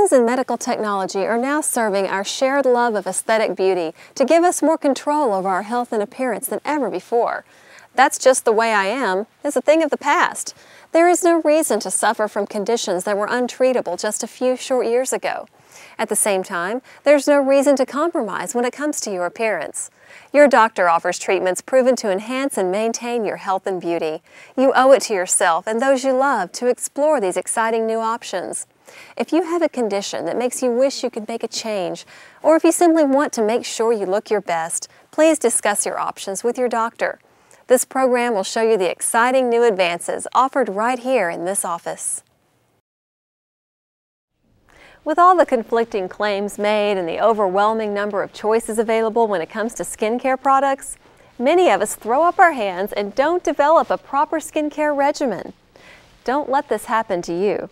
Advances in medical technology are now serving our shared love of aesthetic beauty to give us more control over our health and appearance than ever before. That's just the way I am is a thing of the past. There is no reason to suffer from conditions that were untreatable just a few short years ago. At the same time, there's no reason to compromise when it comes to your appearance. Your doctor offers treatments proven to enhance and maintain your health and beauty. You owe it to yourself and those you love to explore these exciting new options. If you have a condition that makes you wish you could make a change, or if you simply want to make sure you look your best, please discuss your options with your doctor. This program will show you the exciting new advances offered right here in this office. With all the conflicting claims made and the overwhelming number of choices available when it comes to skincare products, many of us throw up our hands and don't develop a proper skincare regimen. Don't let this happen to you.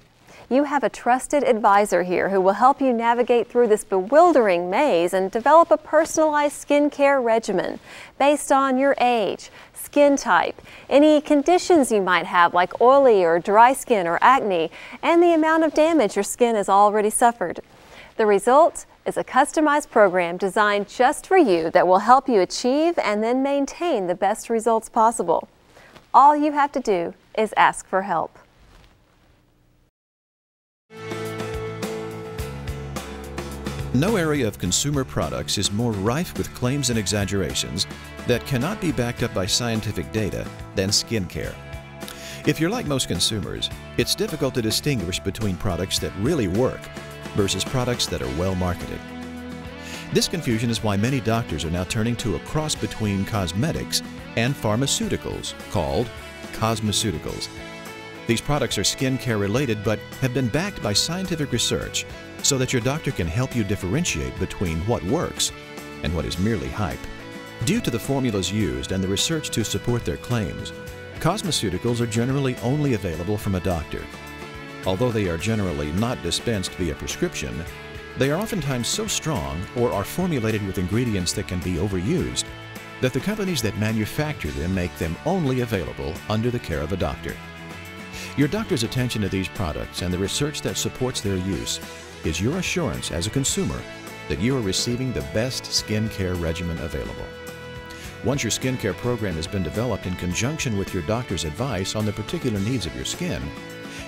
You have a trusted advisor here who will help you navigate through this bewildering maze and develop a personalized skincare regimen based on your age, skin type, any conditions you might have like oily or dry skin or acne, and the amount of damage your skin has already suffered. The result is a customized program designed just for you that will help you achieve and then maintain the best results possible. All you have to do is ask for help. No area of consumer products is more rife with claims and exaggerations that cannot be backed up by scientific data than skincare. If you're like most consumers, it's difficult to distinguish between products that really work versus products that are well marketed. This confusion is why many doctors are now turning to a cross between cosmetics and pharmaceuticals called cosmeceuticals. These products are skincare related but have been backed by scientific research so that your doctor can help you differentiate between what works and what is merely hype. Due to the formulas used and the research to support their claims, cosmeceuticals are generally only available from a doctor. Although they are generally not dispensed via prescription, they are oftentimes so strong or are formulated with ingredients that can be overused that the companies that manufacture them make them only available under the care of a doctor. Your doctor's attention to these products and the research that supports their use is your assurance as a consumer that you are receiving the best skincare regimen available. Once your skincare program has been developed in conjunction with your doctor's advice on the particular needs of your skin,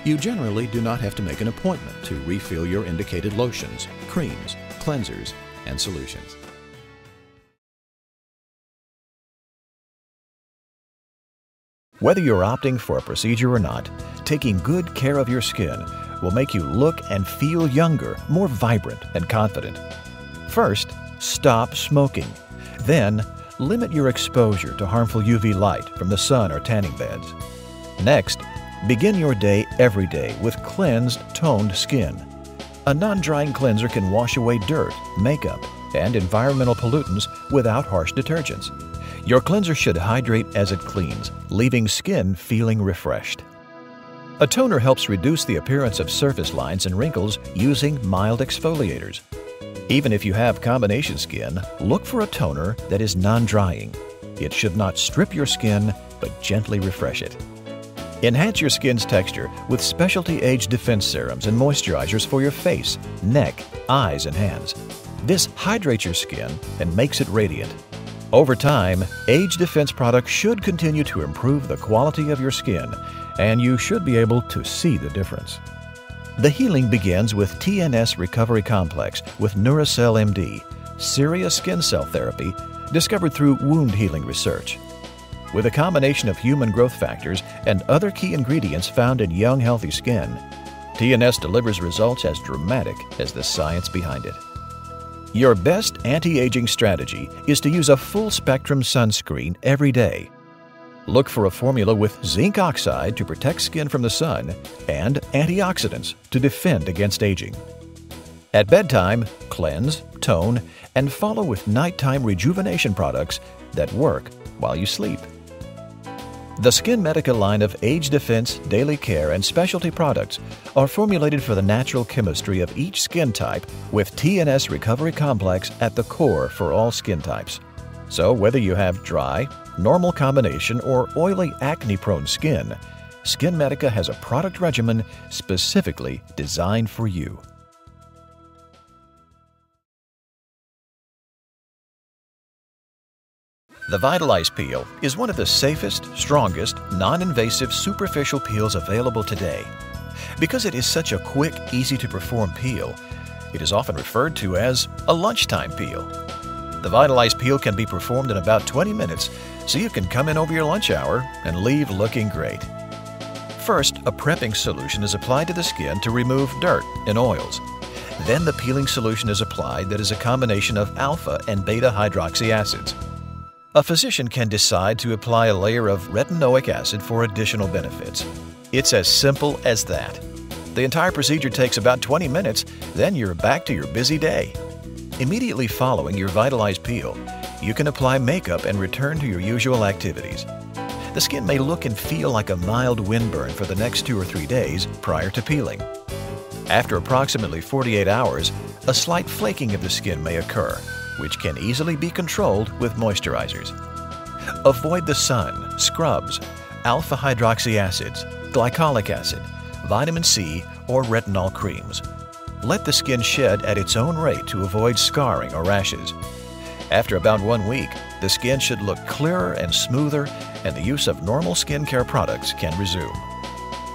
you generally do not have to make an appointment to refill your indicated lotions, creams, cleansers, and solutions. Whether you're opting for a procedure or not, taking good care of your skin will make you look and feel younger, more vibrant, and confident. First, stop smoking. Then, limit your exposure to harmful UV light from the sun or tanning beds. Next, begin your day every day with cleansed, toned skin. A non-drying cleanser can wash away dirt, makeup, and environmental pollutants without harsh detergents. Your cleanser should hydrate as it cleans, leaving skin feeling refreshed. A toner helps reduce the appearance of surface lines and wrinkles using mild exfoliators. Even if you have combination skin, look for a toner that is non-drying. It should not strip your skin, but gently refresh it. Enhance your skin's texture with specialty age defense serums and moisturizers for your face, neck, eyes, and hands. This hydrates your skin and makes it radiant. Over time, age defense products should continue to improve the quality of your skin and you should be able to see the difference. The healing begins with TNS Recovery Complex with NouriCel-MD, serious skin cell therapy discovered through wound healing research. With a combination of human growth factors and other key ingredients found in young, healthy skin, TNS delivers results as dramatic as the science behind it. Your best anti aging strategy is to use a full spectrum sunscreen every day Look for a formula with zinc oxide to protect skin from the sun and antioxidants to defend against aging. At bedtime, cleanse, tone, and follow with nighttime rejuvenation products that work while you sleep. The SkinMedica line of age defense, daily care, and specialty products are formulated for the natural chemistry of each skin type with TNS Recovery Complex at the core for all skin types. So whether you have dry, normal combination, or oily, acne prone skin, Skin Medica has a product regimen specifically designed for you. The Vitalize Peel is one of the safest, strongest, non-invasive superficial peels available today. Because it is such a quick, easy-to-perform peel, it is often referred to as a lunchtime peel. The Vitalize peel can be performed in about 20 minutes, so you can come in over your lunch hour and leave looking great. First, a prepping solution is applied to the skin to remove dirt and oils. Then the peeling solution is applied that is a combination of alpha and beta hydroxy acids. A physician can decide to apply a layer of retinoic acid for additional benefits. It's as simple as that. The entire procedure takes about 20 minutes, then you're back to your busy day. Immediately following your Vitalize peel, you can apply makeup and return to your usual activities. The skin may look and feel like a mild windburn for the next two or three days prior to peeling. After approximately 48 hours, a slight flaking of the skin may occur, which can easily be controlled with moisturizers. Avoid the sun, scrubs, alpha hydroxy acids, glycolic acid, vitamin C, or retinol creams. Let the skin shed at its own rate to avoid scarring or rashes. After about one week, the skin should look clearer and smoother, and the use of normal skincare products can resume.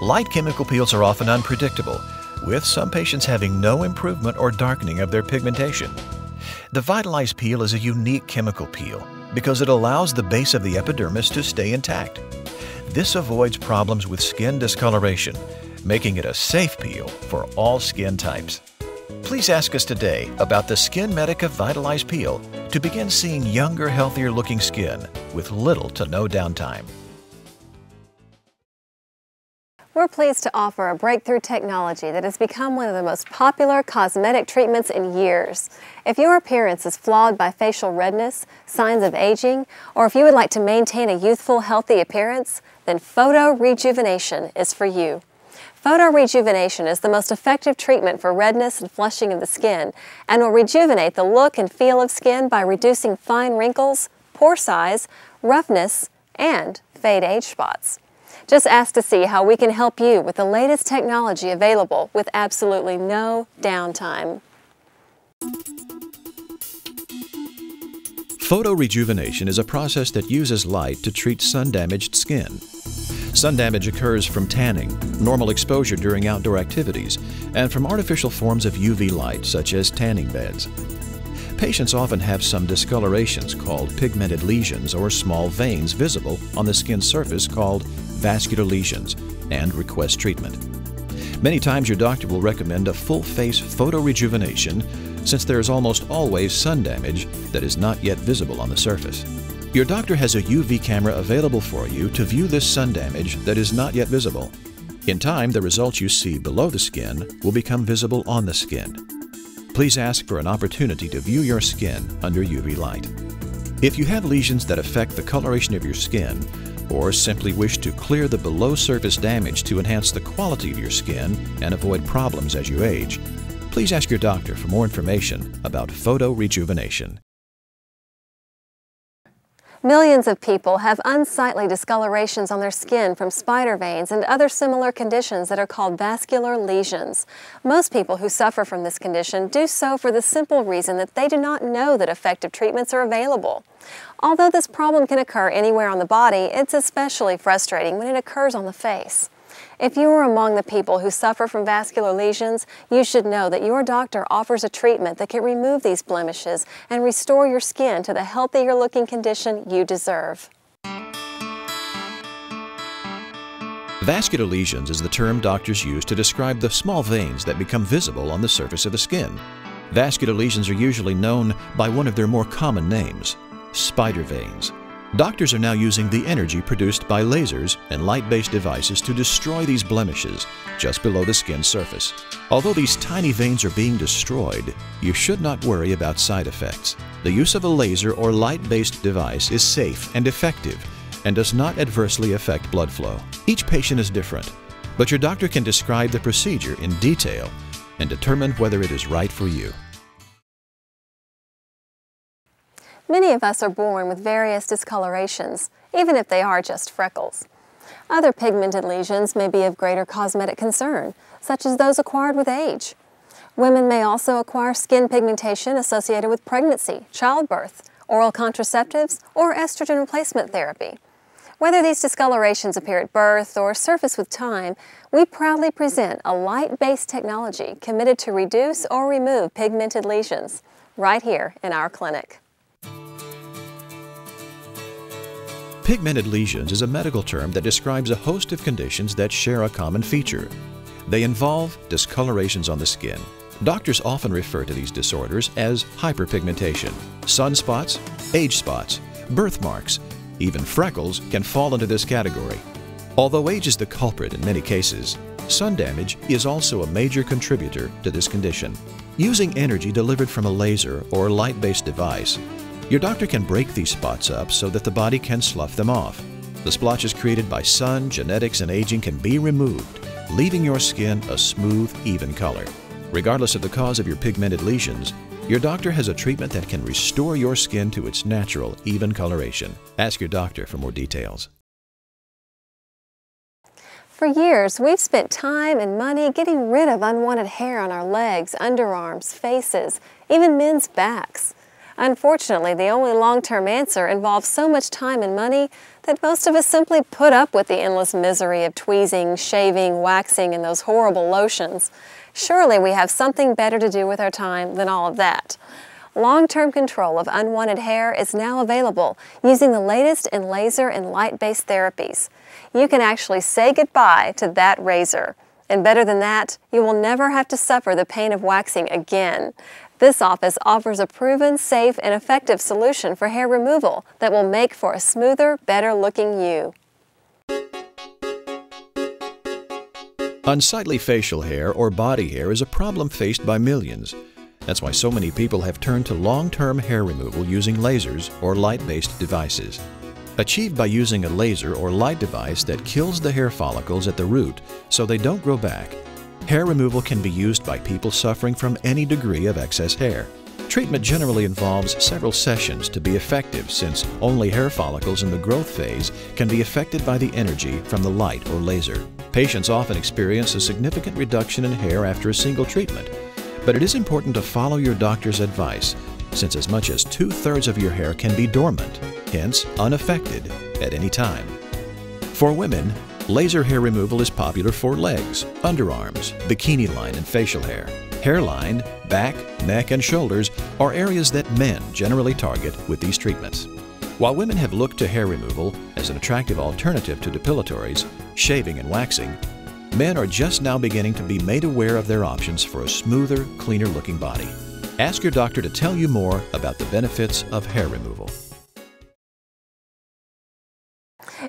Light chemical peels are often unpredictable, with some patients having no improvement or darkening of their pigmentation. The Vitalize peel is a unique chemical peel because it allows the base of the epidermis to stay intact. This avoids problems with skin discoloration, making it a safe peel for all skin types. Please ask us today about the Skin Medica Vitalize Peel to begin seeing younger, healthier looking skin with little to no downtime. We're pleased to offer a breakthrough technology that has become one of the most popular cosmetic treatments in years. If your appearance is flawed by facial redness, signs of aging, or if you would like to maintain a youthful, healthy appearance, then Photo Rejuvenation is for you. Photo Rejuvenation is the most effective treatment for redness and flushing of the skin and will rejuvenate the look and feel of skin by reducing fine wrinkles, pore size, roughness, and fade age spots. Just ask to see how we can help you with the latest technology available with absolutely no downtime. Photo rejuvenation is a process that uses light to treat sun-damaged skin. Sun damage occurs from tanning, normal exposure during outdoor activities, and from artificial forms of UV light such as tanning beds. Patients often have some discolorations called pigmented lesions or small veins visible on the skin surface called vascular lesions and request treatment. Many times your doctor will recommend a full face photo rejuvenation since there is almost always sun damage that is not yet visible on the surface. Your doctor has a UV camera available for you to view this sun damage that is not yet visible. In time, the results you see below the skin will become visible on the skin. Please ask for an opportunity to view your skin under UV light. If you have lesions that affect the coloration of your skin, or simply wish to clear the below surface damage to enhance the quality of your skin and avoid problems as you age, please ask your doctor for more information about photo rejuvenation. Millions of people have unsightly discolorations on their skin from spider veins and other similar conditions that are called vascular lesions. Most people who suffer from this condition do so for the simple reason that they do not know that effective treatments are available. Although this problem can occur anywhere on the body, it's especially frustrating when it occurs on the face. If you are among the people who suffer from vascular lesions, you should know that your doctor offers a treatment that can remove these blemishes and restore your skin to the healthier looking condition you deserve. Vascular lesions is the term doctors use to describe the small veins that become visible on the surface of the skin. Vascular lesions are usually known by one of their more common names, spider veins. Doctors are now using the energy produced by lasers and light-based devices to destroy these blemishes just below the skin surface. Although these tiny veins are being destroyed, you should not worry about side effects. The use of a laser or light-based device is safe and effective and does not adversely affect blood flow. Each patient is different, but your doctor can describe the procedure in detail and determine whether it is right for you. Many of us are born with various discolorations, even if they are just freckles. Other pigmented lesions may be of greater cosmetic concern, such as those acquired with age. Women may also acquire skin pigmentation associated with pregnancy, childbirth, oral contraceptives, or estrogen replacement therapy. Whether these discolorations appear at birth or surface with time, we proudly present a light-based technology committed to reduce or remove pigmented lesions right here in our clinic. Pigmented lesions is a medical term that describes a host of conditions that share a common feature. They involve discolorations on the skin. Doctors often refer to these disorders as hyperpigmentation. Sunspots, age spots, birthmarks, even freckles can fall into this category. Although age is the culprit in many cases, sun damage is also a major contributor to this condition. Using energy delivered from a laser or light-based device, your doctor can break these spots up so that the body can slough them off. The splotches created by sun, genetics, and aging can be removed, leaving your skin a smooth, even color. Regardless of the cause of your pigmented lesions, your doctor has a treatment that can restore your skin to its natural, even coloration. Ask your doctor for more details. For years, we've spent time and money getting rid of unwanted hair on our legs, underarms, faces, even men's backs. Unfortunately, the only long-term answer involves so much time and money that most of us simply put up with the endless misery of tweezing, shaving, waxing, and those horrible lotions. Surely we have something better to do with our time than all of that. Long-term control of unwanted hair is now available using the latest in laser and light-based therapies. You can actually say goodbye to that razor. And better than that, you will never have to suffer the pain of waxing again. This office offers a proven, safe, and effective solution for hair removal that will make for a smoother, better looking you. Unsightly facial hair or body hair is a problem faced by millions. That's why so many people have turned to long-term hair removal using lasers or light-based devices. Achieved by using a laser or light device that kills the hair follicles at the root so they don't grow back Hair removal can be used by people suffering from any degree of excess hair. Treatment generally involves several sessions to be effective since only hair follicles in the growth phase can be affected by the energy from the light or laser. Patients often experience a significant reduction in hair after a single treatment, but it is important to follow your doctor's advice since as much as two-thirds of your hair can be dormant, hence unaffected, at any time. For women, Laser hair removal is popular for legs, underarms, bikini line and facial hair. Hairline, back, neck, and shoulders are areas that men generally target with these treatments. While women have looked to hair removal as an attractive alternative to depilatories, shaving and waxing, men are just now beginning to be made aware of their options for a smoother, cleaner looking body. Ask your doctor to tell you more about the benefits of hair removal.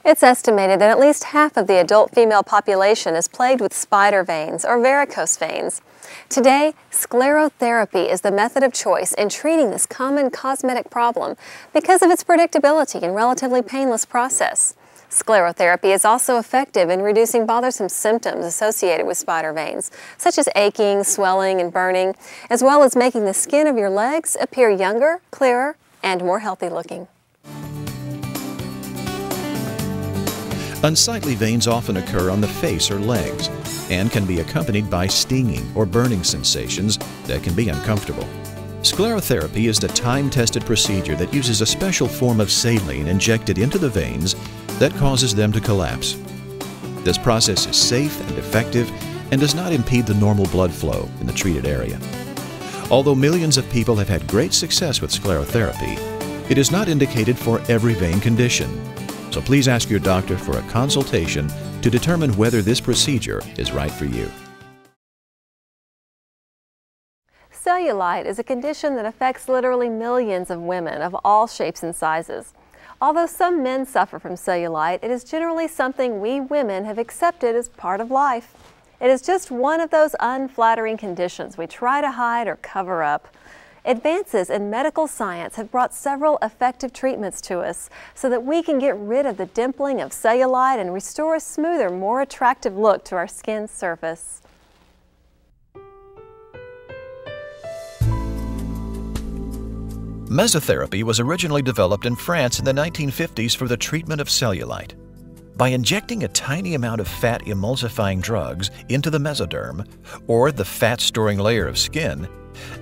It's estimated that at least half of the adult female population is plagued with spider veins or varicose veins. Today, sclerotherapy is the method of choice in treating this common cosmetic problem because of its predictability and relatively painless process. Sclerotherapy is also effective in reducing bothersome symptoms associated with spider veins, such as aching, swelling, and burning, as well as making the skin of your legs appear younger, clearer, and more healthy looking. Unsightly veins often occur on the face or legs and can be accompanied by stinging or burning sensations that can be uncomfortable. Sclerotherapy is the time-tested procedure that uses a special form of saline injected into the veins that causes them to collapse. This process is safe and effective and does not impede the normal blood flow in the treated area. Although millions of people have had great success with sclerotherapy, it is not indicated for every vein condition so please ask your doctor for a consultation to determine whether this procedure is right for you. Cellulite is a condition that affects literally millions of women of all shapes and sizes. Although some men suffer from cellulite, it is generally something we women have accepted as part of life. It is just one of those unflattering conditions we try to hide or cover up. Advances in medical science have brought several effective treatments to us so that we can get rid of the dimpling of cellulite and restore a smoother, more attractive look to our skin's surface. Mesotherapy was originally developed in France in the 1950s for the treatment of cellulite. By injecting a tiny amount of fat emulsifying drugs into the mesoderm, or the fat storing layer of skin,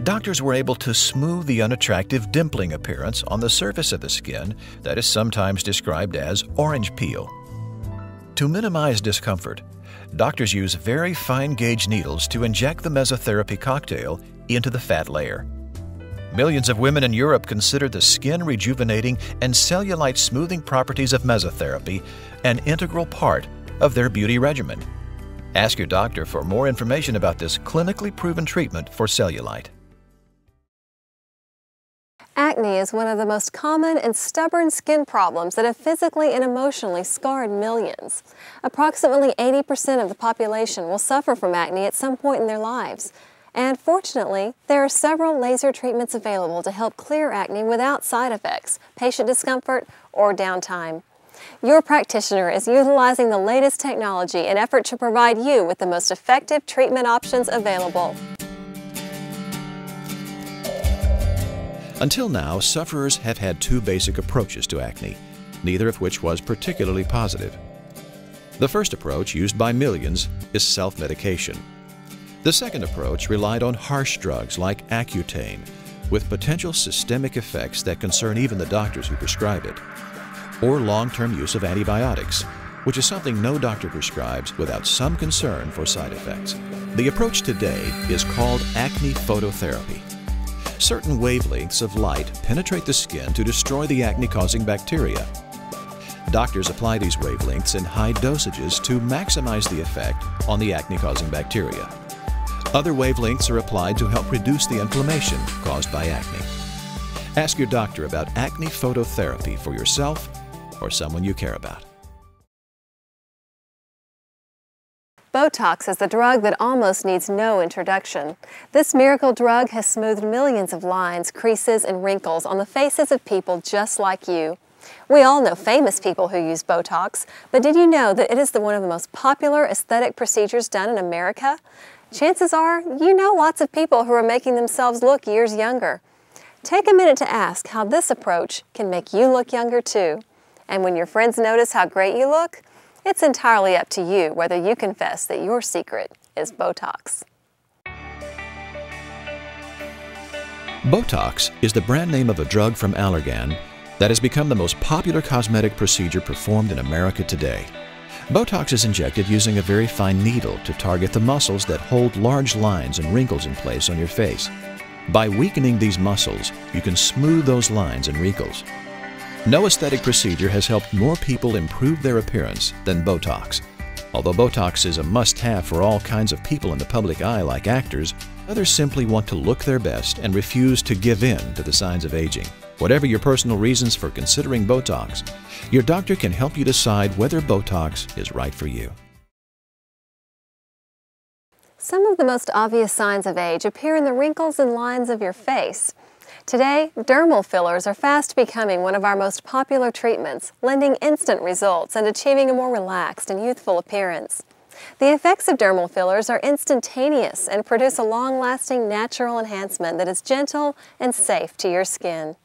doctors were able to smooth the unattractive dimpling appearance on the surface of the skin that is sometimes described as orange peel. To minimize discomfort, doctors use very fine gauge needles to inject the mesotherapy cocktail into the fat layer. Millions of women in Europe consider the skin rejuvenating and cellulite smoothing properties of mesotherapy an integral part of their beauty regimen. Ask your doctor for more information about this clinically proven treatment for cellulite. Acne is one of the most common and stubborn skin problems that have physically and emotionally scarred millions. Approximately 80% of the population will suffer from acne at some point in their lives. And fortunately, there are several laser treatments available to help clear acne without side effects, patient discomfort, or downtime. Your practitioner is utilizing the latest technology in effort to provide you with the most effective treatment options available. Until now, sufferers have had two basic approaches to acne, neither of which was particularly positive. The first approach, used by millions, is self-medication. The second approach relied on harsh drugs like Accutane, with potential systemic effects that concern even the doctors who prescribe it, or long-term use of antibiotics, which is something no doctor prescribes without some concern for side effects. The approach today is called acne phototherapy. Certain wavelengths of light penetrate the skin to destroy the acne-causing bacteria. Doctors apply these wavelengths in high dosages to maximize the effect on the acne-causing bacteria. Other wavelengths are applied to help reduce the inflammation caused by acne. Ask your doctor about acne phototherapy for yourself or someone you care about. Botox is the drug that almost needs no introduction. This miracle drug has smoothed millions of lines, creases, and wrinkles on the faces of people just like you. We all know famous people who use Botox, but did you know that it is the one of the most popular aesthetic procedures done in America? Chances are you know lots of people who are making themselves look years younger. Take a minute to ask how this approach can make you look younger too. And when your friends notice how great you look, it's entirely up to you whether you confess that your secret is Botox. Botox is the brand name of a drug from Allergan that has become the most popular cosmetic procedure performed in America today. Botox is injected using a very fine needle to target the muscles that hold large lines and wrinkles in place on your face. By weakening these muscles, you can smooth those lines and wrinkles. No aesthetic procedure has helped more people improve their appearance than Botox. Although Botox is a must-have for all kinds of people in the public eye like actors, others simply want to look their best and refuse to give in to the signs of aging. Whatever your personal reasons for considering Botox, your doctor can help you decide whether Botox is right for you. Some of the most obvious signs of age appear in the wrinkles and lines of your face. Today, dermal fillers are fast becoming one of our most popular treatments, lending instant results and achieving a more relaxed and youthful appearance. The effects of dermal fillers are instantaneous and produce a long-lasting natural enhancement that is gentle and safe to your skin.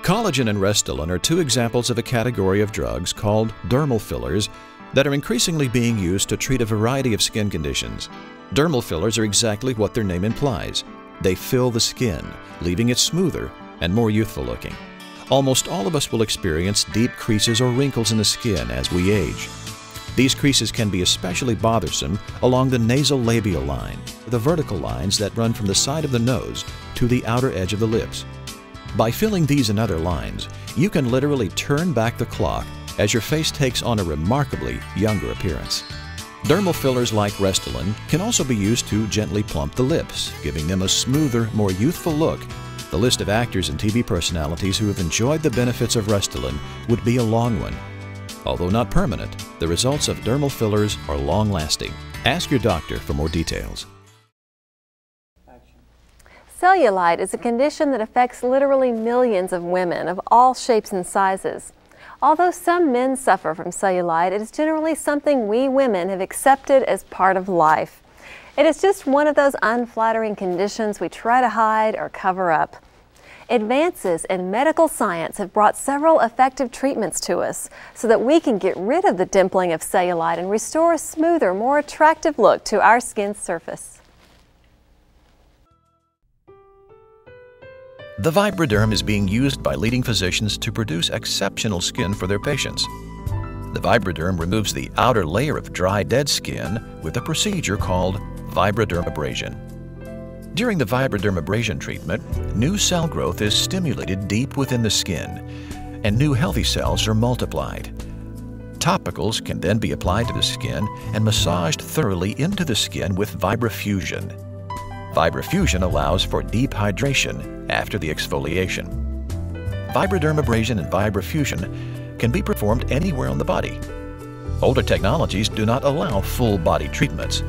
Collagen and Restylane are two examples of a category of drugs called dermal fillers that are increasingly being used to treat a variety of skin conditions. Dermal fillers are exactly what their name implies. They fill the skin, leaving it smoother and more youthful looking. Almost all of us will experience deep creases or wrinkles in the skin as we age. These creases can be especially bothersome along the nasolabial line, the vertical lines that run from the side of the nose to the outer edge of the lips. By filling these and other lines, you can literally turn back the clock as your face takes on a remarkably younger appearance. Dermal fillers like Restylane can also be used to gently plump the lips, giving them a smoother, more youthful look. The list of actors and TV personalities who have enjoyed the benefits of Restylane would be a long one. Although not permanent, the results of dermal fillers are long-lasting. Ask your doctor for more details. Cellulite is a condition that affects literally millions of women of all shapes and sizes. Although some men suffer from cellulite, it is generally something we women have accepted as part of life. It is just one of those unflattering conditions we try to hide or cover up. Advances in medical science have brought several effective treatments to us so that we can get rid of the dimpling of cellulite and restore a smoother, more attractive look to our skin's surface. The Vibraderm is being used by leading physicians to produce exceptional skin for their patients. The Vibraderm removes the outer layer of dry, dead skin with a procedure called Vibradermabrasion. During the Vibradermabrasion treatment, new cell growth is stimulated deep within the skin, and new healthy cells are multiplied. Topicals can then be applied to the skin and massaged thoroughly into the skin with Vibrafusion. Vibrafusion allows for deep hydration after the exfoliation. Vibradermabrasion and Vibrafusion can be performed anywhere on the body. Older technologies do not allow full body treatments,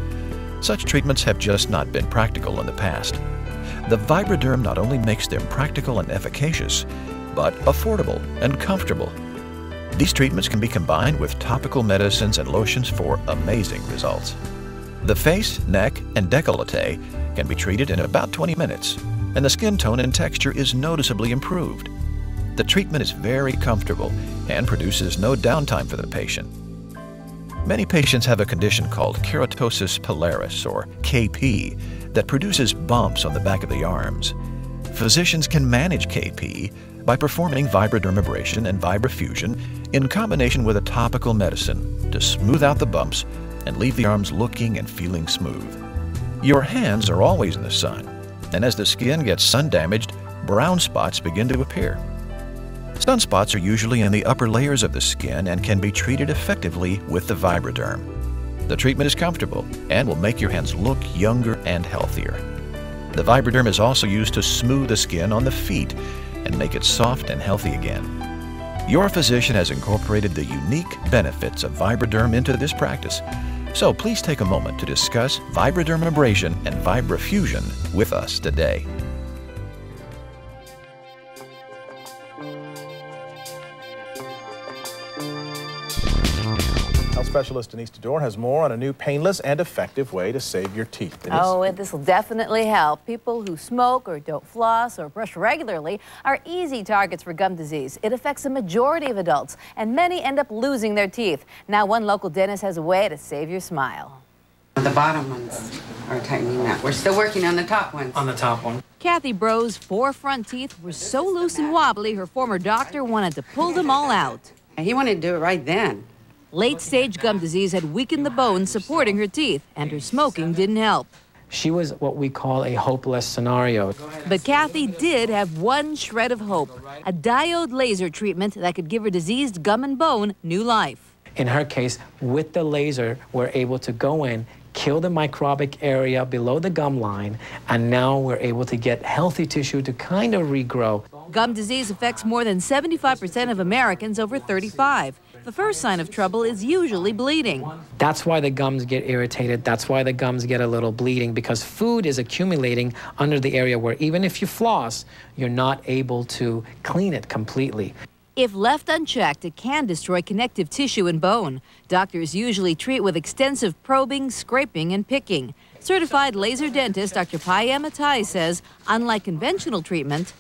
such treatments have just not been practical in the past. The Vibraderm not only makes them practical and efficacious, but affordable and comfortable. These treatments can be combined with topical medicines and lotions for amazing results. The face, neck, and décolleté can be treated in about 20 minutes, and the skin tone and texture is noticeably improved. The treatment is very comfortable and produces no downtime for the patient. Many patients have a condition called keratosis pilaris, or KP, that produces bumps on the back of the arms. Physicians can manage KP by performing vibradermabrasion and vibrafusion in combination with a topical medicine to smooth out the bumps and leave the arms looking and feeling smooth. Your hands are always in the sun, and as the skin gets sun damaged, brown spots begin to appear. Sunspots are usually in the upper layers of the skin and can be treated effectively with the Vibraderm. The treatment is comfortable and will make your hands look younger and healthier. The Vibraderm is also used to smooth the skin on the feet and make it soft and healthy again. Your physician has incorporated the unique benefits of Vibraderm into this practice, so please take a moment to discuss Vibradermabrasion and Vibrafusion with us today. Specialist Denise DeDorn has more on a new painless and effective way to save your teeth. Denise? Oh, this will definitely help. People who smoke or don't floss or brush regularly are easy targets for gum disease. It affects a majority of adults, and many end up losing their teeth. Now, one local dentist has a way to save your smile. The bottom ones are tightening up. We're still working on the top ones. On the top one. Kathy Bro's four front teeth were so loose and wobbly, her former doctor wanted to pull them all out. He wanted to do it right then. Late stage gum disease had weakened the bones supporting her teeth, and her smoking didn't help. She was what we call a hopeless scenario. But Kathy did have one shred of hope a diode laser treatment that could give her diseased gum and bone new life. In her case, with the laser, we're able to go in, kill the microbic area below the gum line, and now we're able to get healthy tissue to kind of regrow. Gum disease affects more than 75% of Americans over 35. The first sign of trouble is usually bleeding. That's why the gums get irritated. That's why the gums get a little bleeding because food is accumulating under the area where even if you floss, you're not able to clean it completely. If left unchecked, it can destroy connective tissue and bone. Doctors usually treat with extensive probing, scraping, and picking. Certified laser dentist Dr. Payam Ataii says, unlike conventional treatment,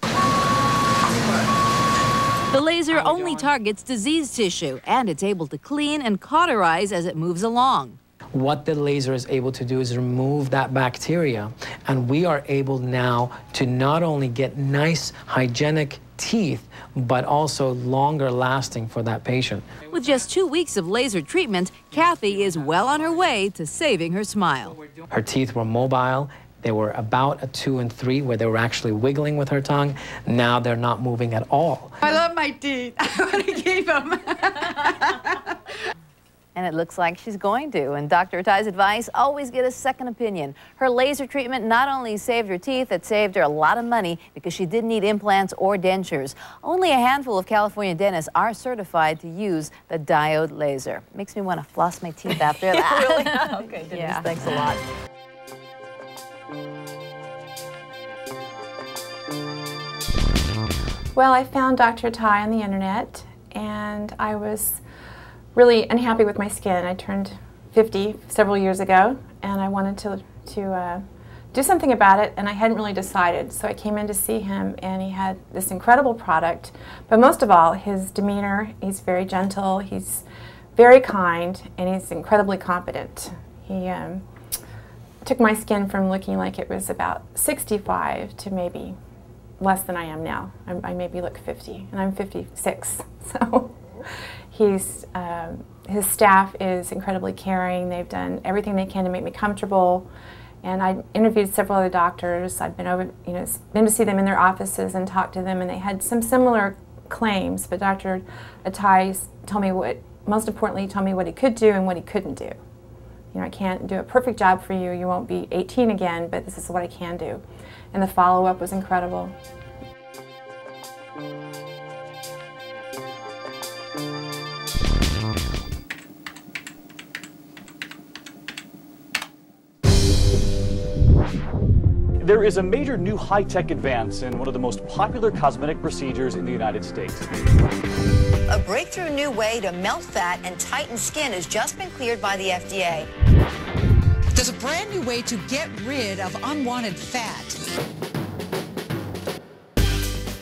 the laser only targets diseased tissue, and it's able to clean and cauterize as it moves along. What the laser is able to do is remove that bacteria, and we are able now to not only get nice, hygienic teeth, but also longer lasting for that patient. With just two weeks of laser treatment, Kathy is well on her way to saving her smile. Her teeth were mobile they were about a two and three where they were actually wiggling with her tongue. Now they're not moving at all. I love my teeth. I want to keep them. and it looks like she's going to. And Dr. Ataii's advice, always get a second opinion. Her laser treatment not only saved her teeth, it saved her a lot of money because she didn't need implants or dentures. Only a handful of California dentists are certified to use the diode laser. Makes me want to floss my teeth after that. really? Okay, Denise, yeah. thanks a lot. Well, I found Dr. Ataii on the internet and I was really unhappy with my skin. I turned 50 several years ago and I wanted to, to, uh, do something about it, and I hadn't really decided. So I came in to see him, and he had this incredible product. But most of all, his demeanor, he's very gentle, he's very kind, and he's incredibly competent. He um, took my skin from looking like it was about 65 to maybe less than I am now. I, I maybe look 50, and I'm 56. So he's um, his staff is incredibly caring. They've done everything they can to make me comfortable. And I interviewed several other doctors. I've been over, you know, been to see them in their offices and talked to them, and they had some similar claims. But Dr. Ataii told me what, most importantly, told me what he could do and what he couldn't do. You know, I can't do a perfect job for you. You won't be 18 again, but this is what I can do. And the follow-up was incredible. There is a major new high-tech advance in one of the most popular cosmetic procedures in the United States. A breakthrough new way to melt fat and tighten skin has just been cleared by the FDA. There's a brand new way to get rid of unwanted fat.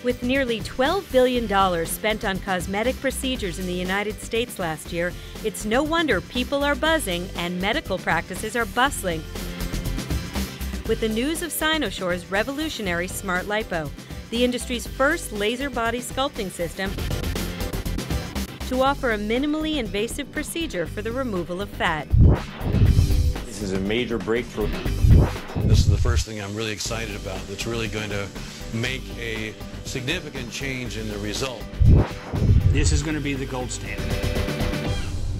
With nearly $12 billion spent on cosmetic procedures in the United States last year, it's no wonder people are buzzing and medical practices are bustling with the news of Cynosure's revolutionary Smart Lipo, the industry's first laser body sculpting system to offer a minimally invasive procedure for the removal of fat. This is a major breakthrough. This is the first thing I'm really excited about that's really going to make a significant change in the result. This is going to be the gold standard.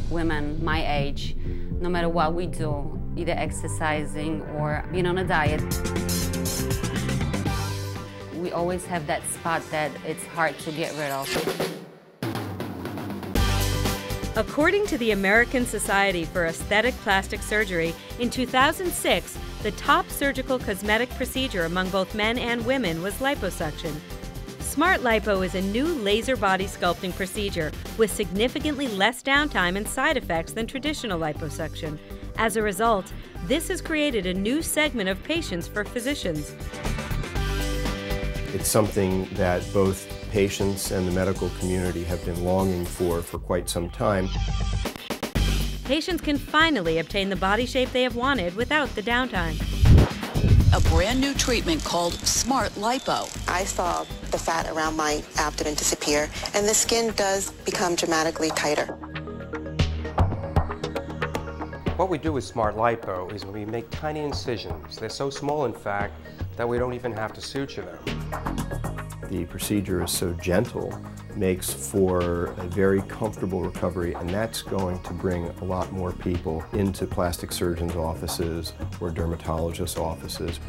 Women my age, no matter what we do, either exercising or being on a diet. We always have that spot that it's hard to get rid of. According to the American Society for Aesthetic Plastic Surgery, in 2006, the top surgical cosmetic procedure among both men and women was liposuction. Smart Lipo is a new laser body sculpting procedure with significantly less downtime and side effects than traditional liposuction. As a result, this has created a new segment of patients for physicians. It's something that both patients and the medical community have been longing for for quite some time. Patients can finally obtain the body shape they have wanted without the downtime. A brand new treatment called Smart Lipo. I saw the fat around my abdomen disappear, and the skin does become dramatically tighter. What we do with Smart Lipo is we make tiny incisions. They're so small, in fact, that we don't even have to suture them. The procedure is so gentle, makes for a very comfortable recovery, and that's going to bring a lot more people into plastic surgeons' offices or dermatologists' offices.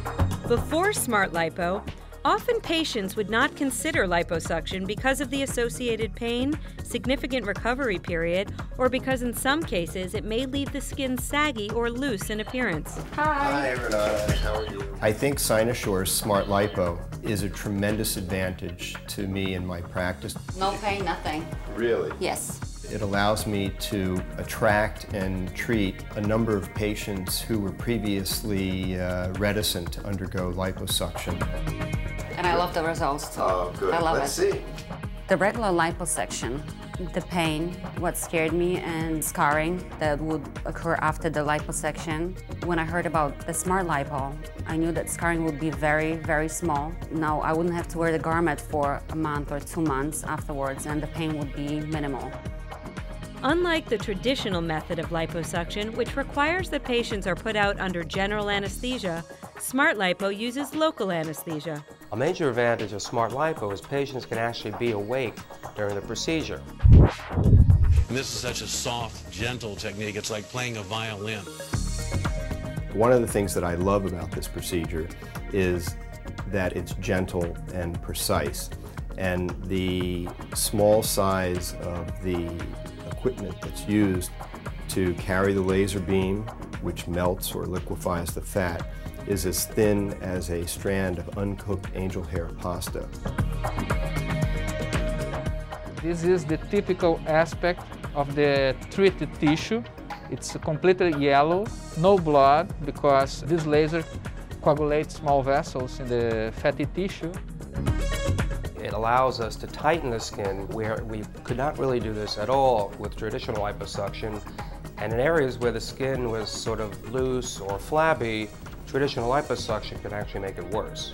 Before Smart Lipo, Often patients would not consider liposuction because of the associated pain, significant recovery period, or because in some cases it may leave the skin saggy or loose in appearance. Hi. Hi, Renata. How are you? I think Cynosure's Smart Lipo is a tremendous advantage to me in my practice. No pain, nothing. Really? Yes. It allows me to attract and treat a number of patients who were previously uh, reticent to undergo liposuction. And I love the results too. Oh, good. I love Let's it. see. The regular liposuction, the pain, what scared me, and scarring that would occur after the liposuction. When I heard about the smart lipo, I knew that scarring would be very, very small. Now I wouldn't have to wear the garment for a month or two months afterwards, and the pain would be minimal. Unlike the traditional method of liposuction, which requires that patients are put out under general anesthesia, Smart Lipo uses local anesthesia. A major advantage of Smart Lipo is patients can actually be awake during the procedure. And this is such a soft, gentle technique. It's like playing a violin. One of the things that I love about this procedure is that it's gentle and precise. And the small size of the equipment that's used to carry the laser beam, which melts or liquefies the fat, is as thin as a strand of uncooked angel hair pasta. This is the typical aspect of the treated tissue. It's completely yellow, no blood, because this laser coagulates small vessels in the fatty tissue. It allows us to tighten the skin where we could not really do this at all with traditional liposuction. And in areas where the skin was sort of loose or flabby, traditional liposuction can actually make it worse.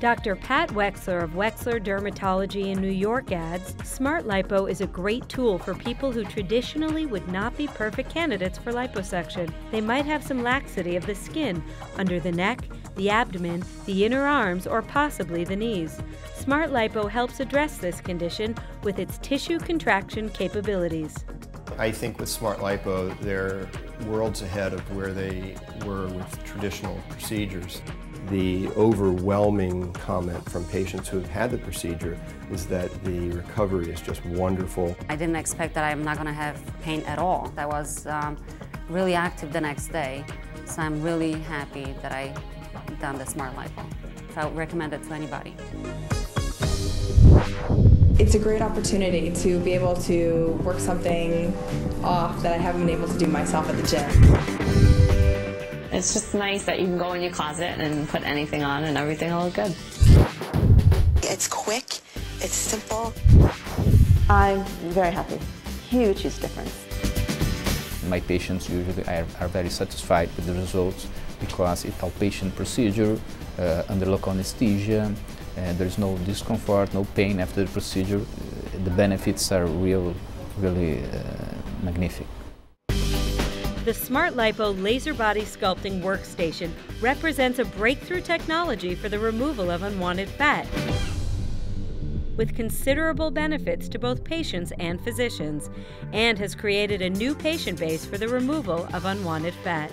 Dr. Pat Wexler of Wexler Dermatology in New York adds Smart Lipo is a great tool for people who traditionally would not be perfect candidates for liposuction. They might have some laxity of the skin under the neck, the abdomen, the inner arms, or possibly the knees. Smart Lipo helps address this condition with its tissue contraction capabilities. I think with Smart Lipo, they're worlds ahead of where they were with traditional procedures. The overwhelming comment from patients who have had the procedure is that the recovery is just wonderful. I didn't expect that I'm not going to have pain at all. I was um, really active the next day, so I'm really happy that I done the Smart Lipo. So I would recommend it to anybody. It's a great opportunity to be able to work something off that I haven't been able to do myself at the gym. It's just nice that you can go in your closet and put anything on and everything will look good. It's quick, it's simple. I'm very happy. Huge, huge difference. My patients usually are, are very satisfied with the results because it's outpatient procedure uh, under local anesthesia. Uh, there's no discomfort, no pain after the procedure. Uh, the benefits are real, really uh, magnificent. The Smart Lipo Laser Body Sculpting Workstation represents a breakthrough technology for the removal of unwanted fat with considerable benefits to both patients and physicians, and has created a new patient base for the removal of unwanted fat.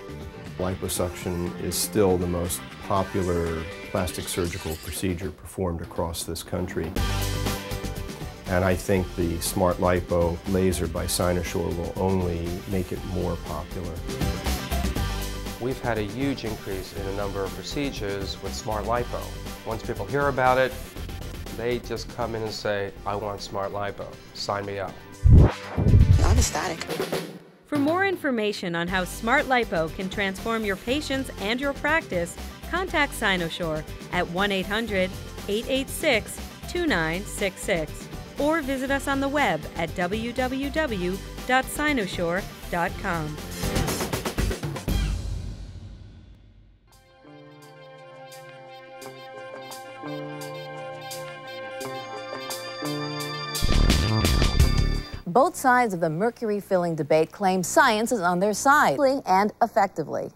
Liposuction is still the most popular plastic surgical procedure performed across this country. And I think the Smart Lipo laser by Cynosure will only make it more popular. We've had a huge increase in the number of procedures with Smart Lipo. Once people hear about it, they just come in and say, I want Smart Lipo, sign me up. I'm ecstatic. For more information on how Smart Lipo can transform your patients and your practice, contact Cynosure at 1 800 886 2966 or visit us on the web at www.cynosure.com. Both sides of the mercury filling debate claim science is on their side and effectively.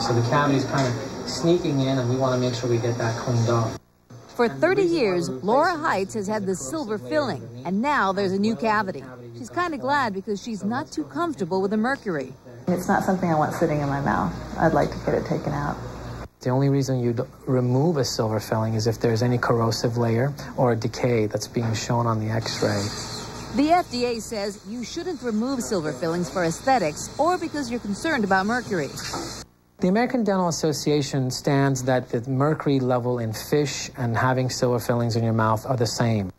So the cavity is kind of sneaking in, and we want to make sure we get that cleaned up. For 30 years, Laura Heights has had the silver filling, and now there's a new cavity. She's kind of glad because she's not too comfortable with the mercury. It's not something I want sitting in my mouth. I'd like to get it taken out. The only reason you'd remove a silver filling is if there's any corrosive layer or decay that's being shown on the x-ray. The FDA says you shouldn't remove silver fillings for aesthetics or because you're concerned about mercury. The American Dental Association stands that the mercury level in fish and having silver fillings in your mouth are the same.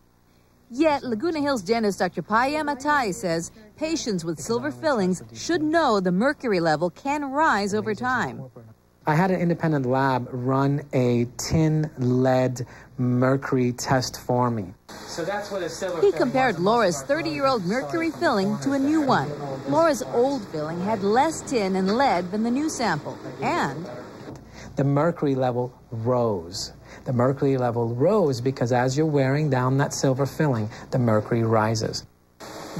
Yet, Laguna Hills dentist Dr. Payam Ataii says patients with silver fillings should know the mercury level can rise over time. I had an independent lab run a tin lead mercury test for me. So that's what a silver He compared Laura's 30 year old mercury filling to a new one. Laura's old filling had less tin and lead than the new sample, and the mercury level rose. The mercury level rose because as you're wearing down that silver filling, the mercury rises.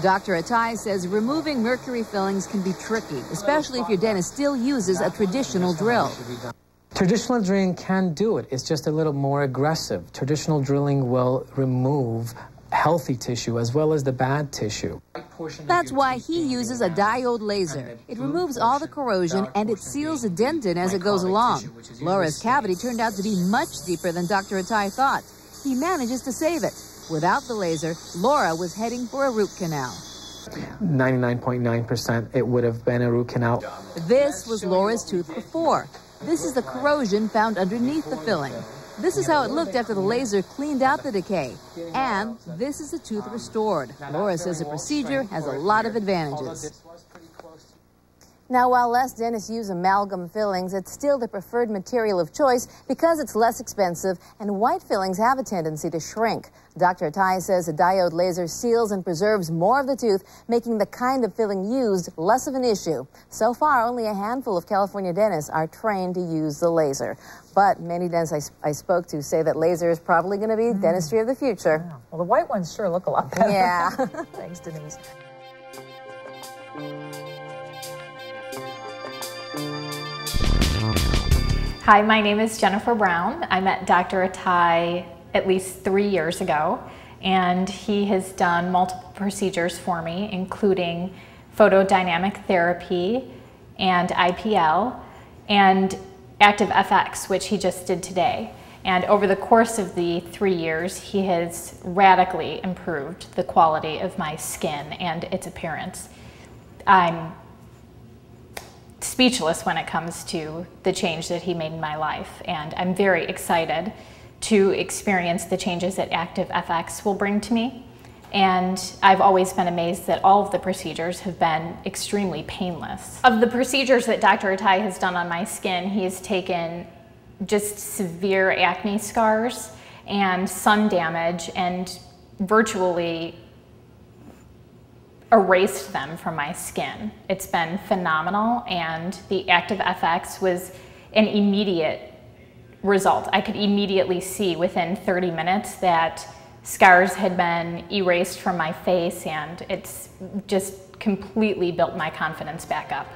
Dr. Ataii says removing mercury fillings can be tricky, especially if your dentist still uses a traditional drill. Traditional drilling can do it, it's just a little more aggressive. Traditional drilling will remove healthy tissue as well as the bad tissue. That's why he uses a diode laser. It removes all the corrosion and it seals the dent in as it goes along. Laura's cavity turned out to be much deeper than Dr. Atai thought. He manages to save it. Without the laser, Laura was heading for a root canal. 99.9% it would have been a root canal. This was Laura's tooth before. This is the corrosion found underneath the filling. This is how it looked after the laser cleaned out the decay. And this is the tooth restored. Laura says the procedure has a lot of advantages. Now, while less dentists use amalgam fillings, it's still the preferred material of choice because it's less expensive and white fillings have a tendency to shrink. Dr. Ataii says a diode laser seals and preserves more of the tooth, making the kind of filling used less of an issue. So far, only a handful of California dentists are trained to use the laser. But many dentists I, I spoke to say that laser is probably going to be mm. dentistry of the future. Well, the white ones sure look a lot better. Yeah. Thanks, Denise. Hi, my name is Jennifer Brown. I met Dr. Ataii at least three years ago, and he has done multiple procedures for me, including photodynamic therapy and IPL and active FX, which he just did today. And over the course of the three years, he has radically improved the quality of my skin and its appearance. I'm speechless when it comes to the change that he made in my life, and I'm very excited to experience the changes that Active FX will bring to me. And I've always been amazed that all of the procedures have been extremely painless. Of the procedures that Dr. Ataii has done on my skin, he has taken just severe acne scars and sun damage and virtually erased them from my skin. It's been phenomenal and the Active FX was an immediate result. I could immediately see within 30 minutes that scars had been erased from my face and it's just completely built my confidence back up.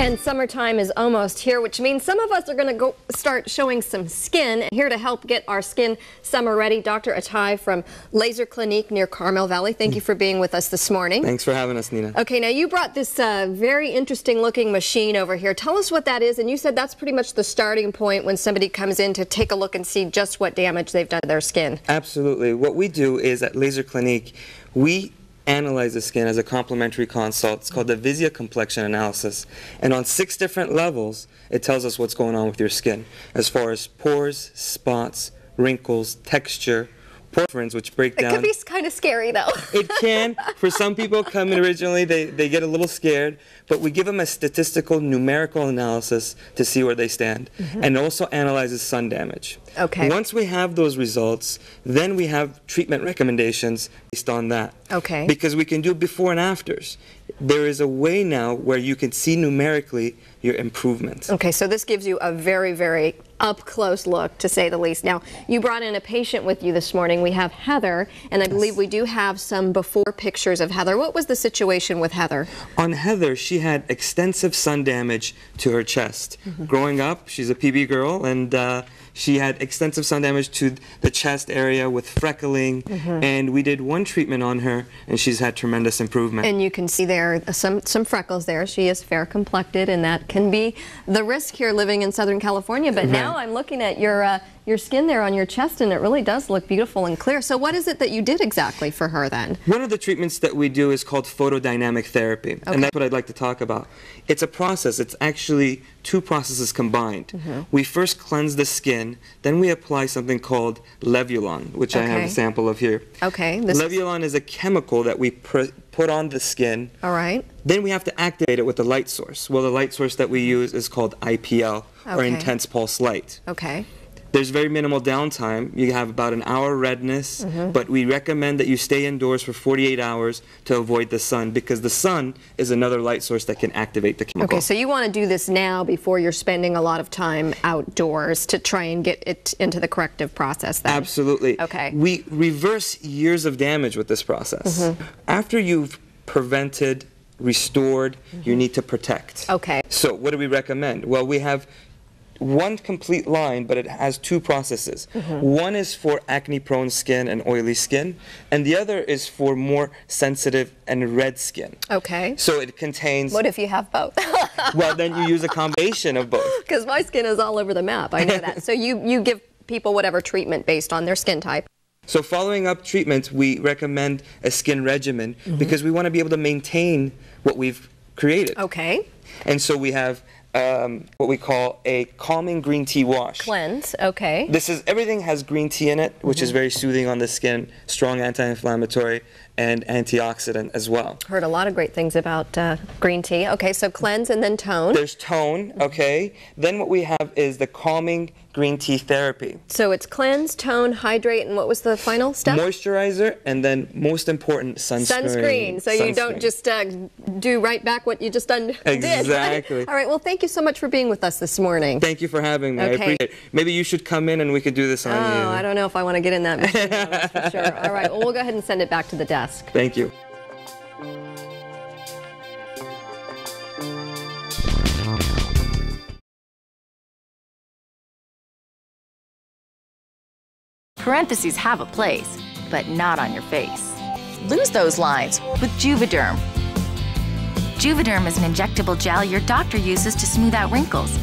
And summertime is almost here, which means some of us are going to go start showing some skin. Here to help get our skin summer ready, Dr. Ataii from Laser Clinique near Carmel Valley. Thank you for being with us this morning. Thanks for having us, Nina. Okay, now you brought this uh, very interesting looking machine over here. Tell us what that is. And you said that's pretty much the starting point when somebody comes in to take a look and see just what damage they've done to their skin. Absolutely. What we do is at Laser Clinique, we analyze the skin as a complementary consult. It's called the Visia Complexion Analysis. And on six different levels, it tells us what's going on with your skin as far as pores, spots, wrinkles, texture, porphyrins, which break down. It could be kind of scary though. It can. For some people coming originally, they, they get a little scared, but we give them a statistical numerical analysis to see where they stand Mhm. and also analyzes sun damage. Okay. Once we have those results, then we have treatment recommendations based on that. Okay. Because we can do before and afters. There is a way now where you can see numerically your improvements. Okay, so this gives you a very, very up close look, to say the least. Now, you brought in a patient with you this morning. We have Heather, and I believe we do have some before pictures of Heather. What was the situation with Heather? On Heather, she had extensive sun damage to her chest. Mhm. Growing up, she's a PB girl, and uh, she had extensive sun damage to the chest area with freckling. Mhm. And we did one treatment on her, and she's had tremendous improvement. And you can see there some some freckles there. She is fair complected, and that can be the risk here living in Southern California. But now I'm looking at your uh, your skin there on your chest, and it really does look beautiful and clear. So what is it that you did exactly for her then? One of the treatments that we do is called photodynamic therapy, Okay. and that's what I'd like to talk about. It's a process, it's actually two processes combined. Mhm. We first cleanse the skin, then we apply something called Levulan, which I have a sample of here. Okay, this is, Levulan is a chemical that we pr- put on the skin. all right. Then we have to activate it with a light source. Well, the light source that we use is called IPL, or intense pulse light. Okay. There's very minimal downtime. You have about an hour redness, Mhm. but we recommend that you stay indoors for 48 hours to avoid the sun because the sun is another light source that can activate the chemical. Okay, so you want to do this now before you're spending a lot of time outdoors to try and get it into the corrective process then? Absolutely. Okay. We reverse years of damage with this process. Mhm. After you've prevented, restored, you need to protect. Okay. So what do we recommend? Well, we have one complete line, but it has two processes. Mhm. One is for acne-prone skin and oily skin, and the other is for more sensitive and red skin. Okay. So it contains, What if you have both? well, then you use a combination of both. Because my skin is all over the map. I know that. so you, you give people whatever treatment based on their skin type. So following up treatments, we recommend a skin regimen Mhm. because we want to be able to maintain what we've created. Okay. And so we have um, what we call a calming green tea wash. Cleanse, okay. This is everything has green tea in it, which is Mhm. very soothing on the skin, strong anti-inflammatory and antioxidant as well. Heard a lot of great things about uh, green tea. Okay, so cleanse and then tone. There's tone, okay? Then what we have is the calming green tea therapy. So it's cleanse, tone, hydrate, and what was the final step? Moisturizer and then most important sunscreen. Sunscreen, so you don't just uh, do right back what you just done did. Exactly. All right, well, thank you so much for being with us this morning. Thank you for having me. I appreciate it. Maybe you should come in and we could do this on Oh, you. I don't know if I want to get in that machine, that's for sure. All right, well, we'll go ahead and send it back to the desk. Thank you. Parentheses have a place, but not on your face. Lose those lines with Juvederm. Juvederm is an injectable gel your doctor uses to smooth out wrinkles.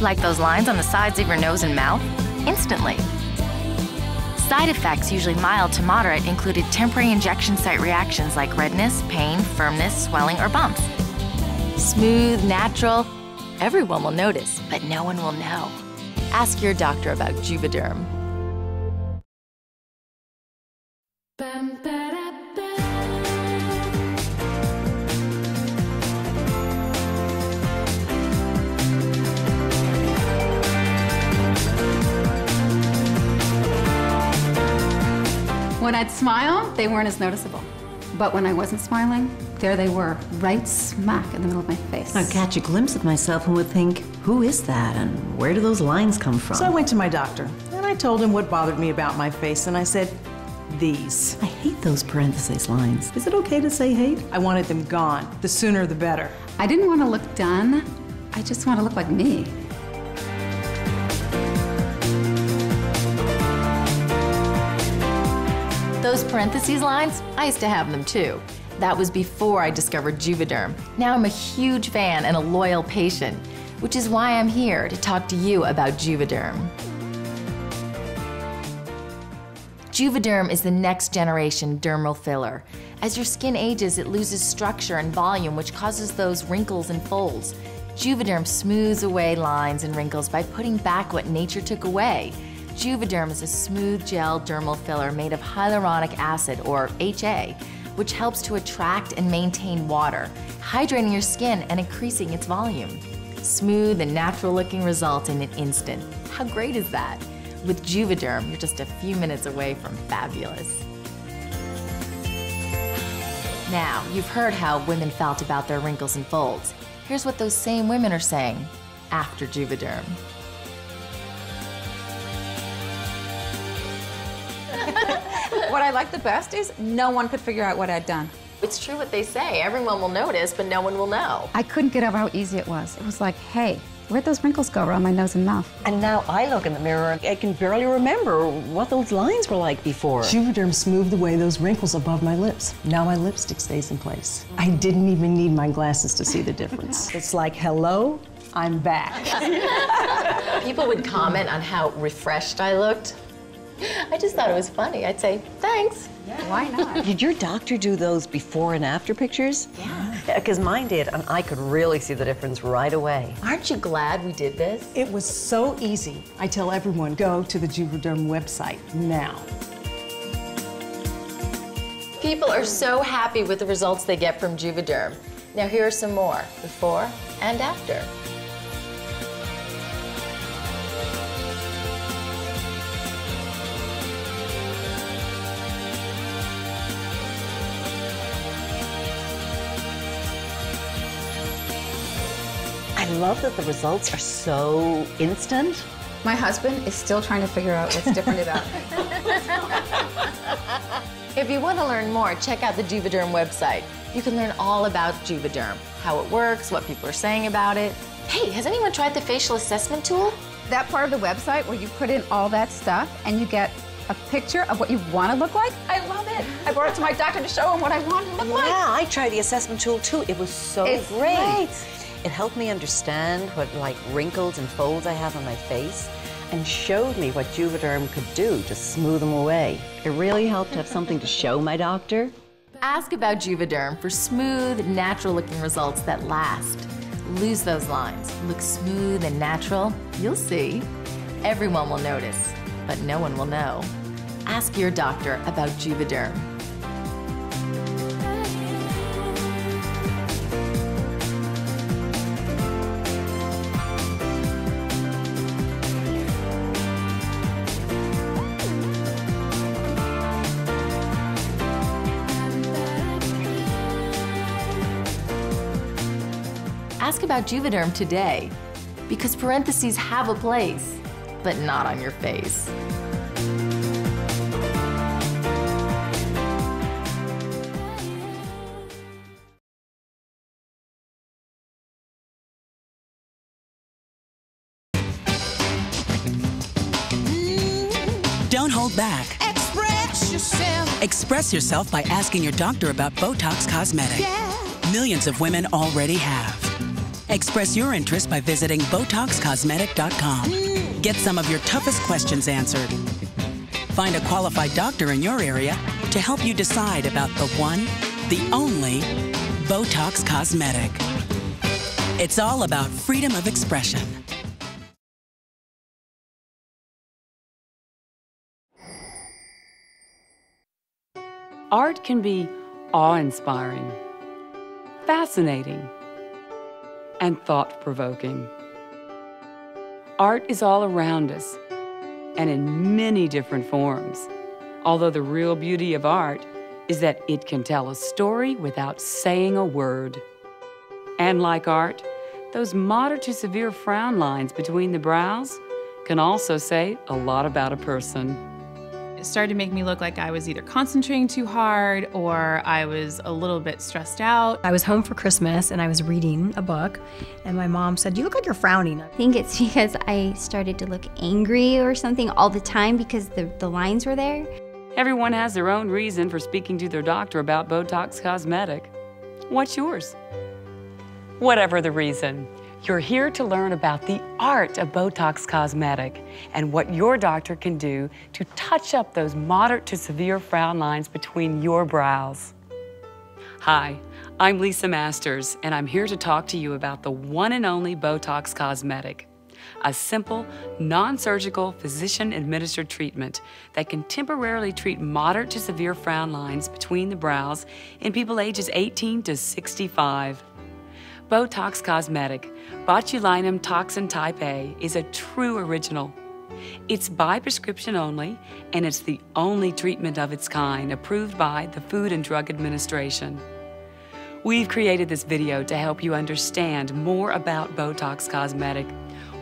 Like those lines on the sides of your nose and mouth? Instantly. Side effects, usually mild to moderate, included temporary injection site reactions like redness, pain, firmness, swelling, or bumps. Smooth, natural. Everyone will notice, but no one will know. Ask your doctor about Juvederm. When I'd smile, they weren't as noticeable. But when I wasn't smiling, there they were, right smack in the middle of my face. I'd catch a glimpse of myself and would think, who is that and where do those lines come from? So I went to my doctor and I told him what bothered me about my face and I said, these. I hate those parentheses lines. Is it okay to say hate? I wanted them gone. The sooner the better. I didn't want to look done. I just want to look like me. Those parentheses lines, I used to have them too. That was before I discovered Juvederm. Now I'm a huge fan and a loyal patient, which is why I'm here to talk to you about Juvederm. Juvederm is the next generation dermal filler. As your skin ages, it loses structure and volume, which causes those wrinkles and folds. Juvederm smooths away lines and wrinkles by putting back what nature took away. Juvederm is a smooth gel dermal filler made of hyaluronic acid, or HA, which helps to attract and maintain water, hydrating your skin and increasing its volume. Smooth and natural looking results in an instant. How great is that? With Juvederm, you're just a few minutes away from fabulous. Now, you've heard how women felt about their wrinkles and folds. Here's what those same women are saying after Juvederm. what I like the best is no one could figure out what I'd done. It's true what they say. Everyone will notice, but no one will know. I couldn't get over how easy it was. It was like, hey, where'd those wrinkles go around my nose and mouth? And now I look in the mirror, I can barely remember what those lines were like before. Juvederm smoothed away those wrinkles above my lips. Now my lipstick stays in place. I didn't even need my glasses to see the difference. it's like, hello, I'm back. People would comment on how refreshed I looked. I just thought it was funny. I'd say, thanks. Why not? Did your doctor do those before and after pictures? Yeah. Because mine did, and I could really see the difference right away. Aren't you glad we did this? It was so easy. I tell everyone, go to the Juvederm website now. People are so happy with the results they get from Juvederm. Now here are some more, before and after. Love that the results are so instant. My husband is still trying to figure out what's different about me. If you want to learn more, check out the Juvederm website. You can learn all about Juvederm, how it works, what people are saying about it. Hey, has anyone tried the facial assessment tool? That part of the website where you put in all that stuff and you get a picture of what you want to look like? I love it. I brought it to my doctor to show him what I want to look yeah, like. I tried the assessment tool too. It was so It's great. great. It helped me understand what like wrinkles and folds I have on my face and showed me what Juvederm could do to smooth them away. It really helped to have something to show my doctor. Ask about Juvederm for smooth, natural looking results that last. Lose those lines, look smooth and natural. You'll see. Everyone will notice, but no one will know. Ask your doctor about Juvederm. About Juvederm today, because parentheses have a place, but not on your face. Don't hold back. Express yourself. Express yourself by asking your doctor about Botox Cosmetic. Millions of women already have. Express your interest by visiting BotoxCosmetic.com. Get some of your toughest questions answered. Find a qualified doctor in your area to help you decide about the one, the only Botox Cosmetic. It's all about freedom of expression. Art can be awe inspiring, fascinating, and thought provoking. Art is all around us and in many different forms. Although the real beauty of art is that it can tell a story without saying a word. And like art, those moderate to severe frown lines between the brows can also say a lot about a person. It started to make me look like I was either concentrating too hard or I was a little bit stressed out. I was home for Christmas and I was reading a book, and my mom said, You look like you're frowning. I think it's because I started to look angry or something all the time because the, the lines were there. Everyone has their own reason for speaking to their doctor about Botox Cosmetic. What's yours? Whatever the reason, you're here to learn about the art of Botox Cosmetic and what your doctor can do to touch up those moderate to severe frown lines between your brows. Hi, I'm Lisa Masters, and I'm here to talk to you about the one and only Botox Cosmetic, a simple, non surgical, physician administered treatment that can temporarily treat moderate to severe frown lines between the brows in people ages 18 to 65. Botox Cosmetic, botulinum toxin type A, is a true original. It's by prescription only, and it's the only treatment of its kind approved by the Food and Drug Administration. We've created this video to help you understand more about Botox Cosmetic,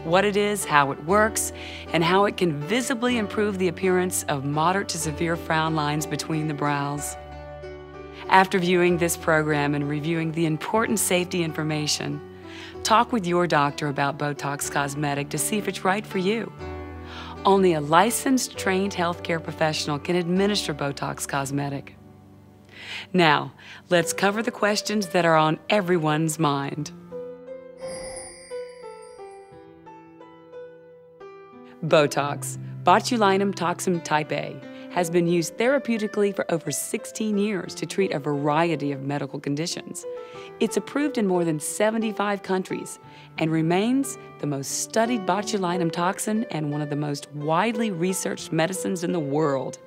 what it is, how it works, and how it can visibly improve the appearance of moderate to severe frown lines between the brows. After viewing this program and reviewing the important safety information, talk with your doctor about Botox Cosmetic to see if it's right for you. Only a licensed, trained healthcare professional can administer Botox Cosmetic. Now, let's cover the questions that are on everyone's mind. Botox, botulinum toxin type A, has been used therapeutically for over 16 years to treat a variety of medical conditions. It's approved in more than 75 countries and remains the most studied botulinum toxin and one of the most widely researched medicines in the world.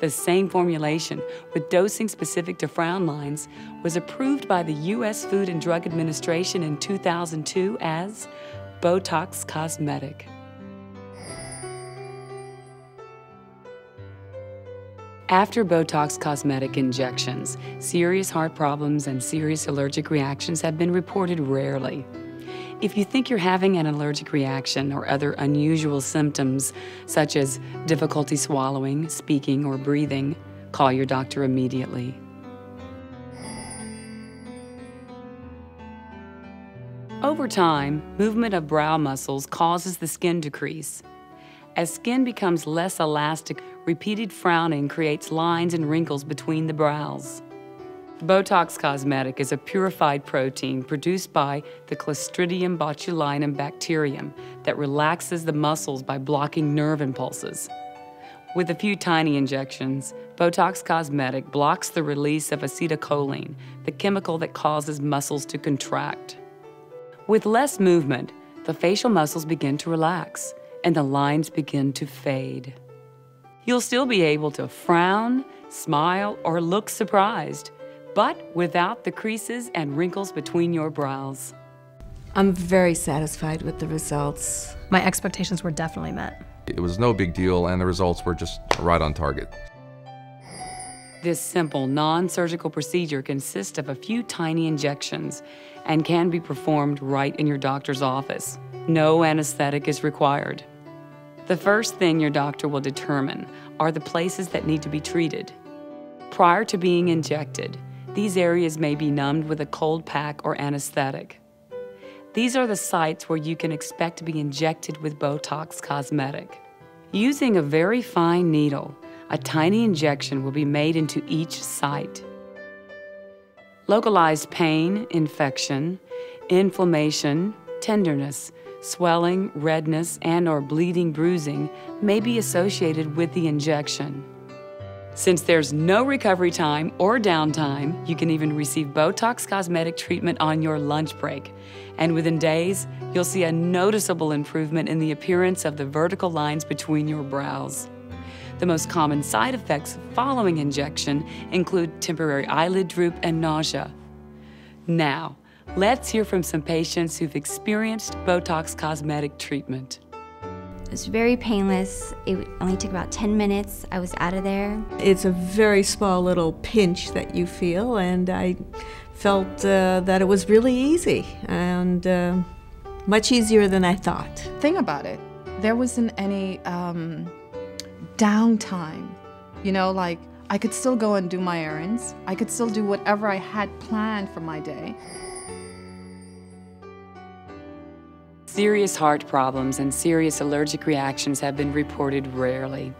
The same formulation, with dosing specific to frown lines, was approved by the U.S. Food and Drug Administration in 2002 as Botox Cosmetic. After Botox cosmetic injections, serious heart problems and serious allergic reactions have been reported rarely. If you think you're having an allergic reaction or other unusual symptoms, such as difficulty swallowing, speaking, or breathing, call your doctor immediately. Over time, movement of brow muscles causes the skin to crease. As skin becomes less elastic, repeated frowning creates lines and wrinkles between the brows. Botox Cosmetic is a purified protein produced by the Clostridium botulinum bacterium that relaxes the muscles by blocking nerve impulses. With a few tiny injections, Botox Cosmetic blocks the release of acetylcholine, the chemical that causes muscles to contract. With less movement, the facial muscles begin to relax and the lines begin to fade. You'll still be able to frown, smile, or look surprised, but without the creases and wrinkles between your brows. I'm very satisfied with the results. My expectations were definitely met. It was no big deal, and the results were just right on target. This simple, non surgical procedure consists of a few tiny injections and can be performed right in your doctor's office. No anesthetic is required. The first thing your doctor will determine are the places that need to be treated. Prior to being injected, these areas may be numbed with a cold pack or anesthetic. These are the sites where you can expect to be injected with Botox Cosmetic. Using a very fine needle, a tiny injection will be made into each site. Localized pain, infection, inflammation, tenderness, swelling, redness, and or bleeding bruising may be associated with the injection. Since there's no recovery time or downtime, you can even receive Botox cosmetic treatment on your lunch break. And within days, you'll see a noticeable improvement in the appearance of the vertical lines between your brows. The most common side effects following injection include temporary eyelid droop and nausea. Now, let's hear from some patients who've experienced Botox cosmetic treatment. It was very painless. It only took about 10 minutes. I was out of there. It's a very small little pinch that you feel, and I felt uh, that it was really easy and uh, much easier than I thought. Thing about it, there wasn't any um, downtime. You know, like I could still go and do my errands. I could still do whatever I had planned for my day. Serious heart problems and serious allergic reactions have been reported rarely.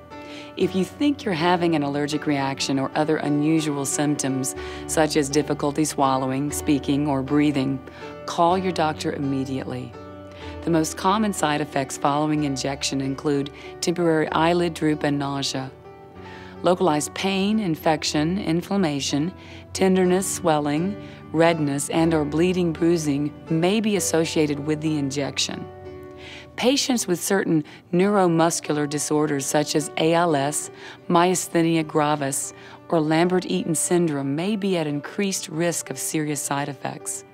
If you think you're having an allergic reaction or other unusual symptoms, such as difficulty swallowing, speaking, or breathing, call your doctor immediately. The most common side effects following injection include temporary eyelid droop and nausea. Localized pain, infection, inflammation, tenderness, swelling, redness, and or bleeding bruising may be associated with the injection. Patients with certain neuromuscular disorders such as ALS, myasthenia gravis, or Lambert-Eaton syndrome may be at increased risk of serious side effects.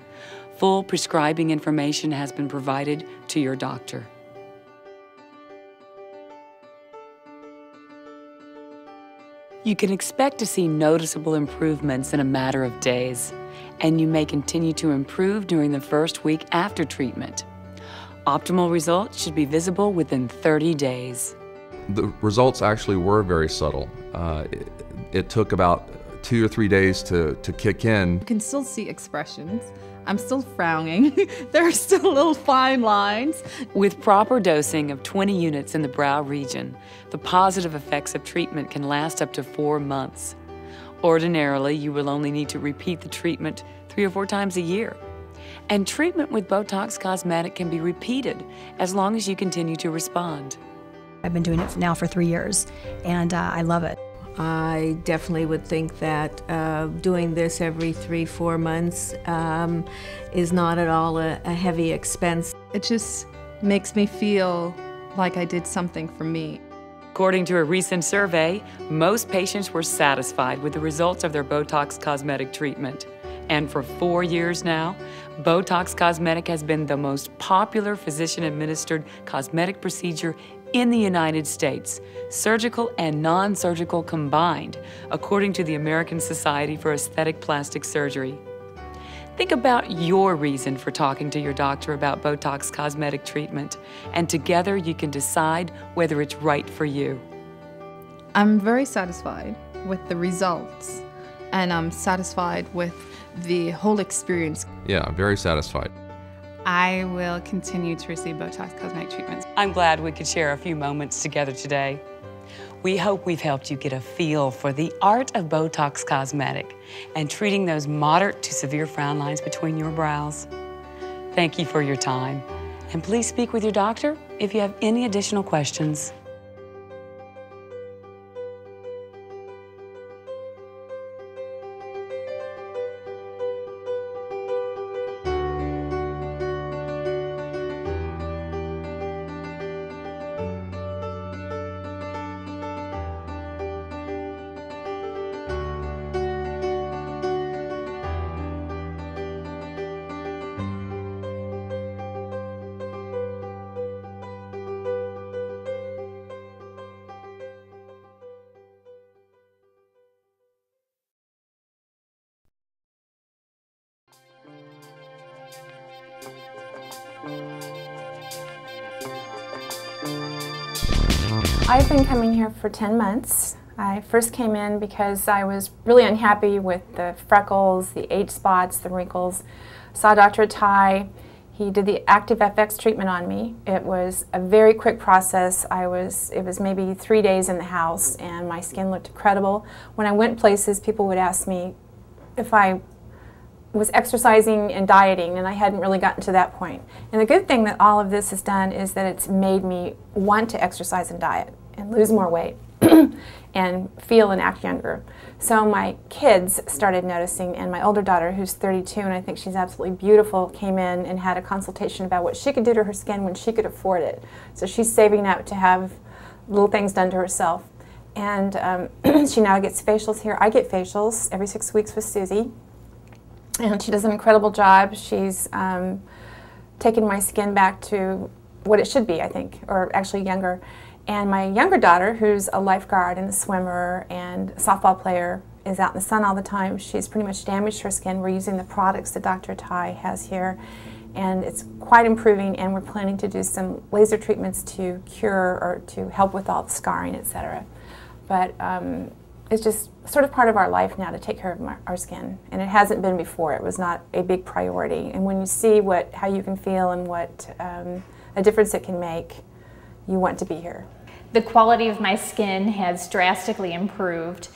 Full prescribing information has been provided to your doctor. You can expect to see noticeable improvements in a matter of days, and you may continue to improve during the first week after treatment. Optimal results should be visible within 30 days. The results actually were very subtle. Uh, it, it took about two or three days to, to kick in. You can still see expressions. I'm still frowning. there are still little fine lines. With proper dosing of 20 units in the brow region, the positive effects of treatment can last up to four months. Ordinarily, you will only need to repeat the treatment three or four times a year. And treatment with Botox Cosmetic can be repeated as long as you continue to respond. I've been doing it now for three years, and uh, I love it. I definitely would think that uh, doing this every three, four months um, is not at all a, a heavy expense. It just makes me feel like I did something for me. According to a recent survey, most patients were satisfied with the results of their Botox cosmetic treatment. And for four years now, Botox Cosmetic has been the most popular physician administered cosmetic procedure in the United States, surgical and non surgical combined, according to the American Society for Aesthetic Plastic Surgery. Think about your reason for talking to your doctor about Botox cosmetic treatment, and together you can decide whether it's right for you. I'm very satisfied with the results, and I'm satisfied with the whole experience. Yeah, very satisfied. I will continue to receive Botox cosmetic treatments. I'm glad we could share a few moments together today. We hope we've helped you get a feel for the art of Botox cosmetic and treating those moderate to severe frown lines between your brows. Thank you for your time. And please speak with your doctor if you have any additional questions. For 10 months. I first came in because I was really unhappy with the freckles, the age spots, the wrinkles. Saw Dr. Ty. He did the active FX treatment on me. It was a very quick process. I was it was maybe 3 days in the house and my skin looked incredible. When I went places, people would ask me if I was exercising and dieting, and I hadn't really gotten to that point. And the good thing that all of this has done is that it's made me want to exercise and diet and lose more weight and feel and act younger. So my kids started noticing, and my older daughter, who's 32 and I think she's absolutely beautiful, came in and had a consultation about what she could do to her skin when she could afford it. So she's saving up to have little things done to herself. And um, she now gets facials here. I get facials every six weeks with Susie and she does an incredible job. She's um, taken my skin back to what it should be, I think, or actually younger. And my younger daughter, who's a lifeguard and a swimmer and a softball player, is out in the sun all the time. She's pretty much damaged her skin. We're using the products that Dr. Tai has here, and it's quite improving. And we're planning to do some laser treatments to cure or to help with all the scarring, etc. But um, it's just sort of part of our life now to take care of our, our skin, and it hasn't been before. It was not a big priority. And when you see what how you can feel and what um, a difference it can make, you want to be here. The quality of my skin has drastically improved.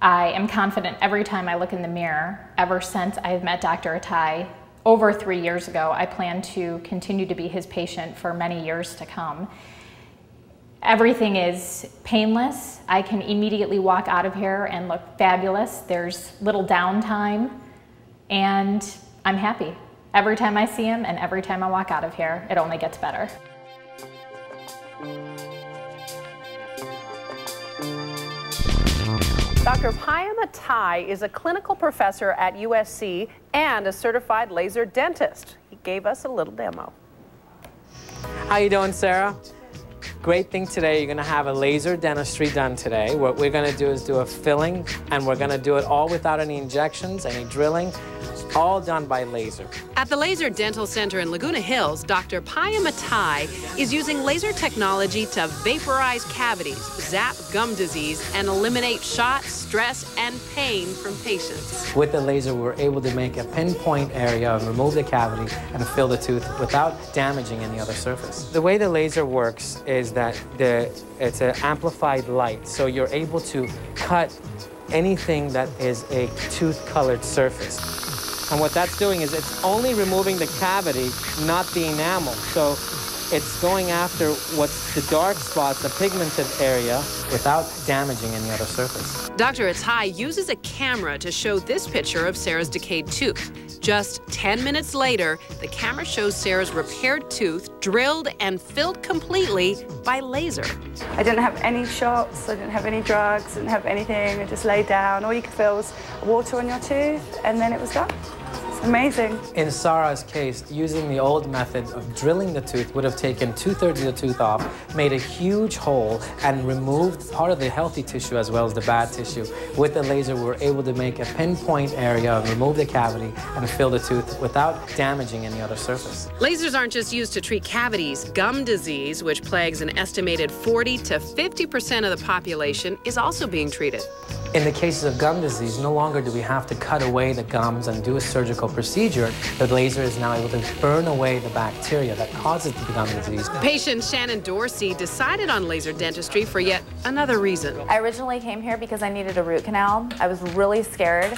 I am confident every time I look in the mirror. Ever since I have met Dr. Ataii over three years ago, I plan to continue to be his patient for many years to come. Everything is painless. I can immediately walk out of here and look fabulous. There's little downtime, and I'm happy. Every time I see him and every time I walk out of here, it only gets better. Dr. Payam Ataii is a clinical professor at USC and a certified laser dentist. He gave us a little demo. How you doing, Sarah? Great thing today, you're gonna have a laser dentistry done today. What we're gonna do is do a filling, and we're gonna do it all without any injections, any drilling, all done by laser. At the Laser Dental Center in Laguna Hills, Dr. Payam Ataii is using laser technology to vaporize cavities, zap gum disease, and eliminate shot, stress, and pain from patients. With the laser, we're able to make a pinpoint area and remove the cavity and fill the tooth without damaging any other surface. The way the laser works is that the, it's an amplified light, so you're able to cut anything that is a tooth-colored surface. And what that's doing is it's only removing the cavity, not the enamel. So it's going after what's the dark spots, the pigmented area, without damaging any other surface. Dr. Ataii uses a camera to show this picture of Sarah's decayed tooth. Just 10 minutes later, the camera shows Sarah's repaired tooth drilled and filled completely by laser. I didn't have any shots, I didn't have any drugs, didn't have anything. I just laid down. All you could feel was water on your tooth, and then it was done. Amazing. In Sarah's case, using the old method of drilling the tooth would have taken two-thirds of the tooth off, made a huge hole, and removed part of the healthy tissue as well as the bad tissue. With the laser, we were able to make a pinpoint area, remove the cavity, and fill the tooth without damaging any other surface. Lasers aren't just used to treat cavities. Gum disease, which plagues an estimated 40 to 50% of the population, is also being treated. In the cases of gum disease, no longer do we have to cut away the gums and do a surgical procedure. The laser is now able to burn away the bacteria that causes the gum disease. Patient Shannon Dorsey decided on laser dentistry for yet another reason. I originally came here because I needed a root canal. I was really scared.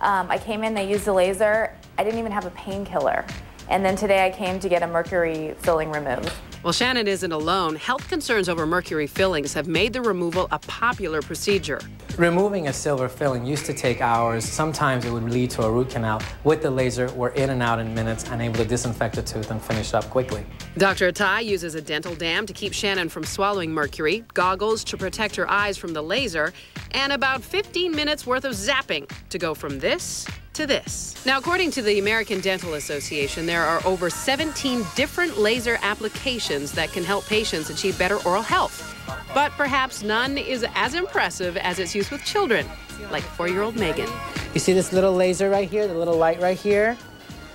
Um, I came in, they used a laser. I didn't even have a painkiller. And then today I came to get a mercury filling removed. Well, Shannon isn't alone. Health concerns over mercury fillings have made the removal a popular procedure. Removing a silver filling used to take hours. Sometimes it would lead to a root canal. With the laser, we're in and out in minutes and able to disinfect the tooth and finish up quickly. Dr. Ataii uses a dental dam to keep Shannon from swallowing mercury, goggles to protect her eyes from the laser, and about 15 minutes worth of zapping to go from this to this. Now, according to the American Dental Association, there are over 17 different laser applications that can help patients achieve better oral health. But perhaps none is as impressive as its use with children, like four year old Megan. You see this little laser right here, the little light right here?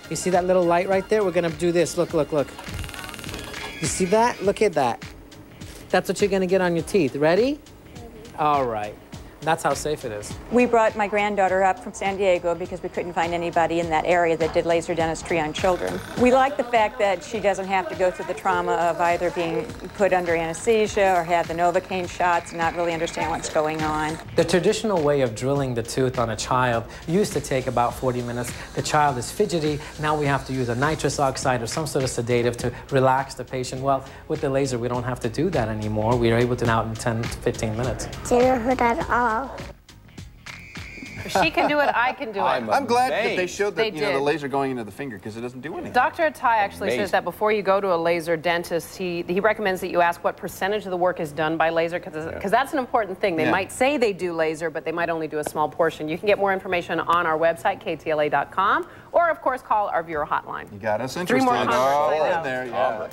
You see that little light right there? We're gonna do this. Look, look, look. You see that? Look at that. That's what you're gonna get on your teeth. Ready? All right. That's how safe it is. We brought my granddaughter up from San Diego because we couldn't find anybody in that area that did laser dentistry on children. We like the fact that she doesn't have to go through the trauma of either being put under anesthesia or have the Novocaine shots and not really understand what's going on. The traditional way of drilling the tooth on a child used to take about 40 minutes. The child is fidgety. Now we have to use a nitrous oxide or some sort of sedative to relax the patient. Well, with the laser, we don't have to do that anymore. We are able to now in 10 to 15 minutes. Jennifer at all. If she can do it, I can do it. I'm, I'm glad that they showed that They you know the laser going into the finger because it doesn't do anything. Dr. Ataii actually Amazing. says that before you go to a laser dentist, he, he recommends that you ask what percentage of the work is done by laser, because that's an important thing. They Yeah. might say they do laser, but they might only do a small portion. You can get more information on our website, ktla.com, or of course call our viewer hotline. You got us Three more oh, comments, I in know. there, yeah.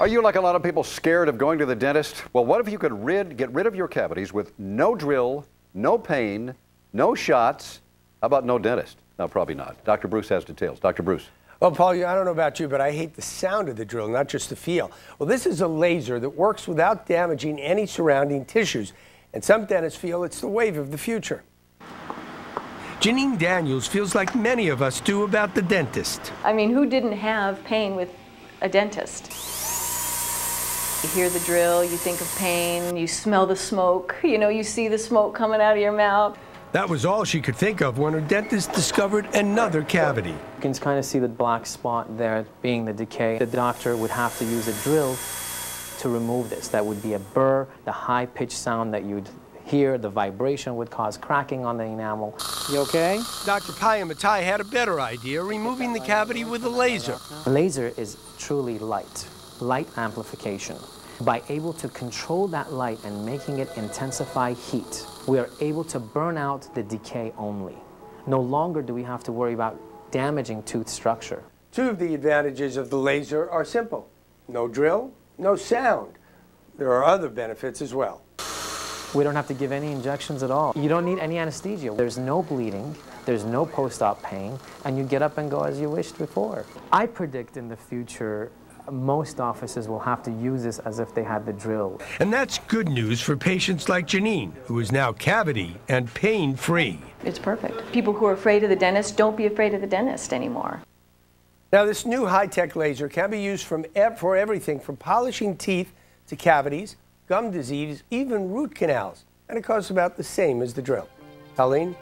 Are you, like a lot of people, scared of going to the dentist? Well, what if you could rid, get rid of your cavities with no drill, no pain, no shots? How about no dentist? No, probably not. Dr. Bruce has details. Dr. Bruce. Well, Paul, I don't know about you, but I hate the sound of the drill, not just the feel. Well, this is a laser that works without damaging any surrounding tissues, and some dentists feel it's the wave of the future. Janine Daniels feels like many of us do about the dentist. I mean, who didn't have pain with a dentist? You hear the drill, you think of pain, you smell the smoke, you know, you see the smoke coming out of your mouth. That was all she could think of when her dentist discovered another cavity. You can kind of see the black spot there being the decay. The doctor would have to use a drill to remove this. That would be a burr, the high-pitched sound that you'd hear, the vibration would cause cracking on the enamel. You okay? Dr. Payam Ataii had a better idea, removing the cavity with a laser. Laser is truly light, light amplification. By able to control that light and making it intensify heat, we are able to burn out the decay only. No longer do we have to worry about damaging tooth structure. Two of the advantages of the laser are simple no drill, no sound. There are other benefits as well. We don't have to give any injections at all. You don't need any anesthesia. There's no bleeding, there's no post-op pain, and you get up and go as you wished before. I predict in the future most offices will have to use this as if they had the drill. And that's good news for patients like Janine, who is now cavity and pain free. It's perfect. People who are afraid of the dentist, don't be afraid of the dentist anymore. Now, this new high tech laser can be used from ev- for everything from polishing teeth to cavities, gum disease, even root canals. And it costs about the same as the drill. Colleen?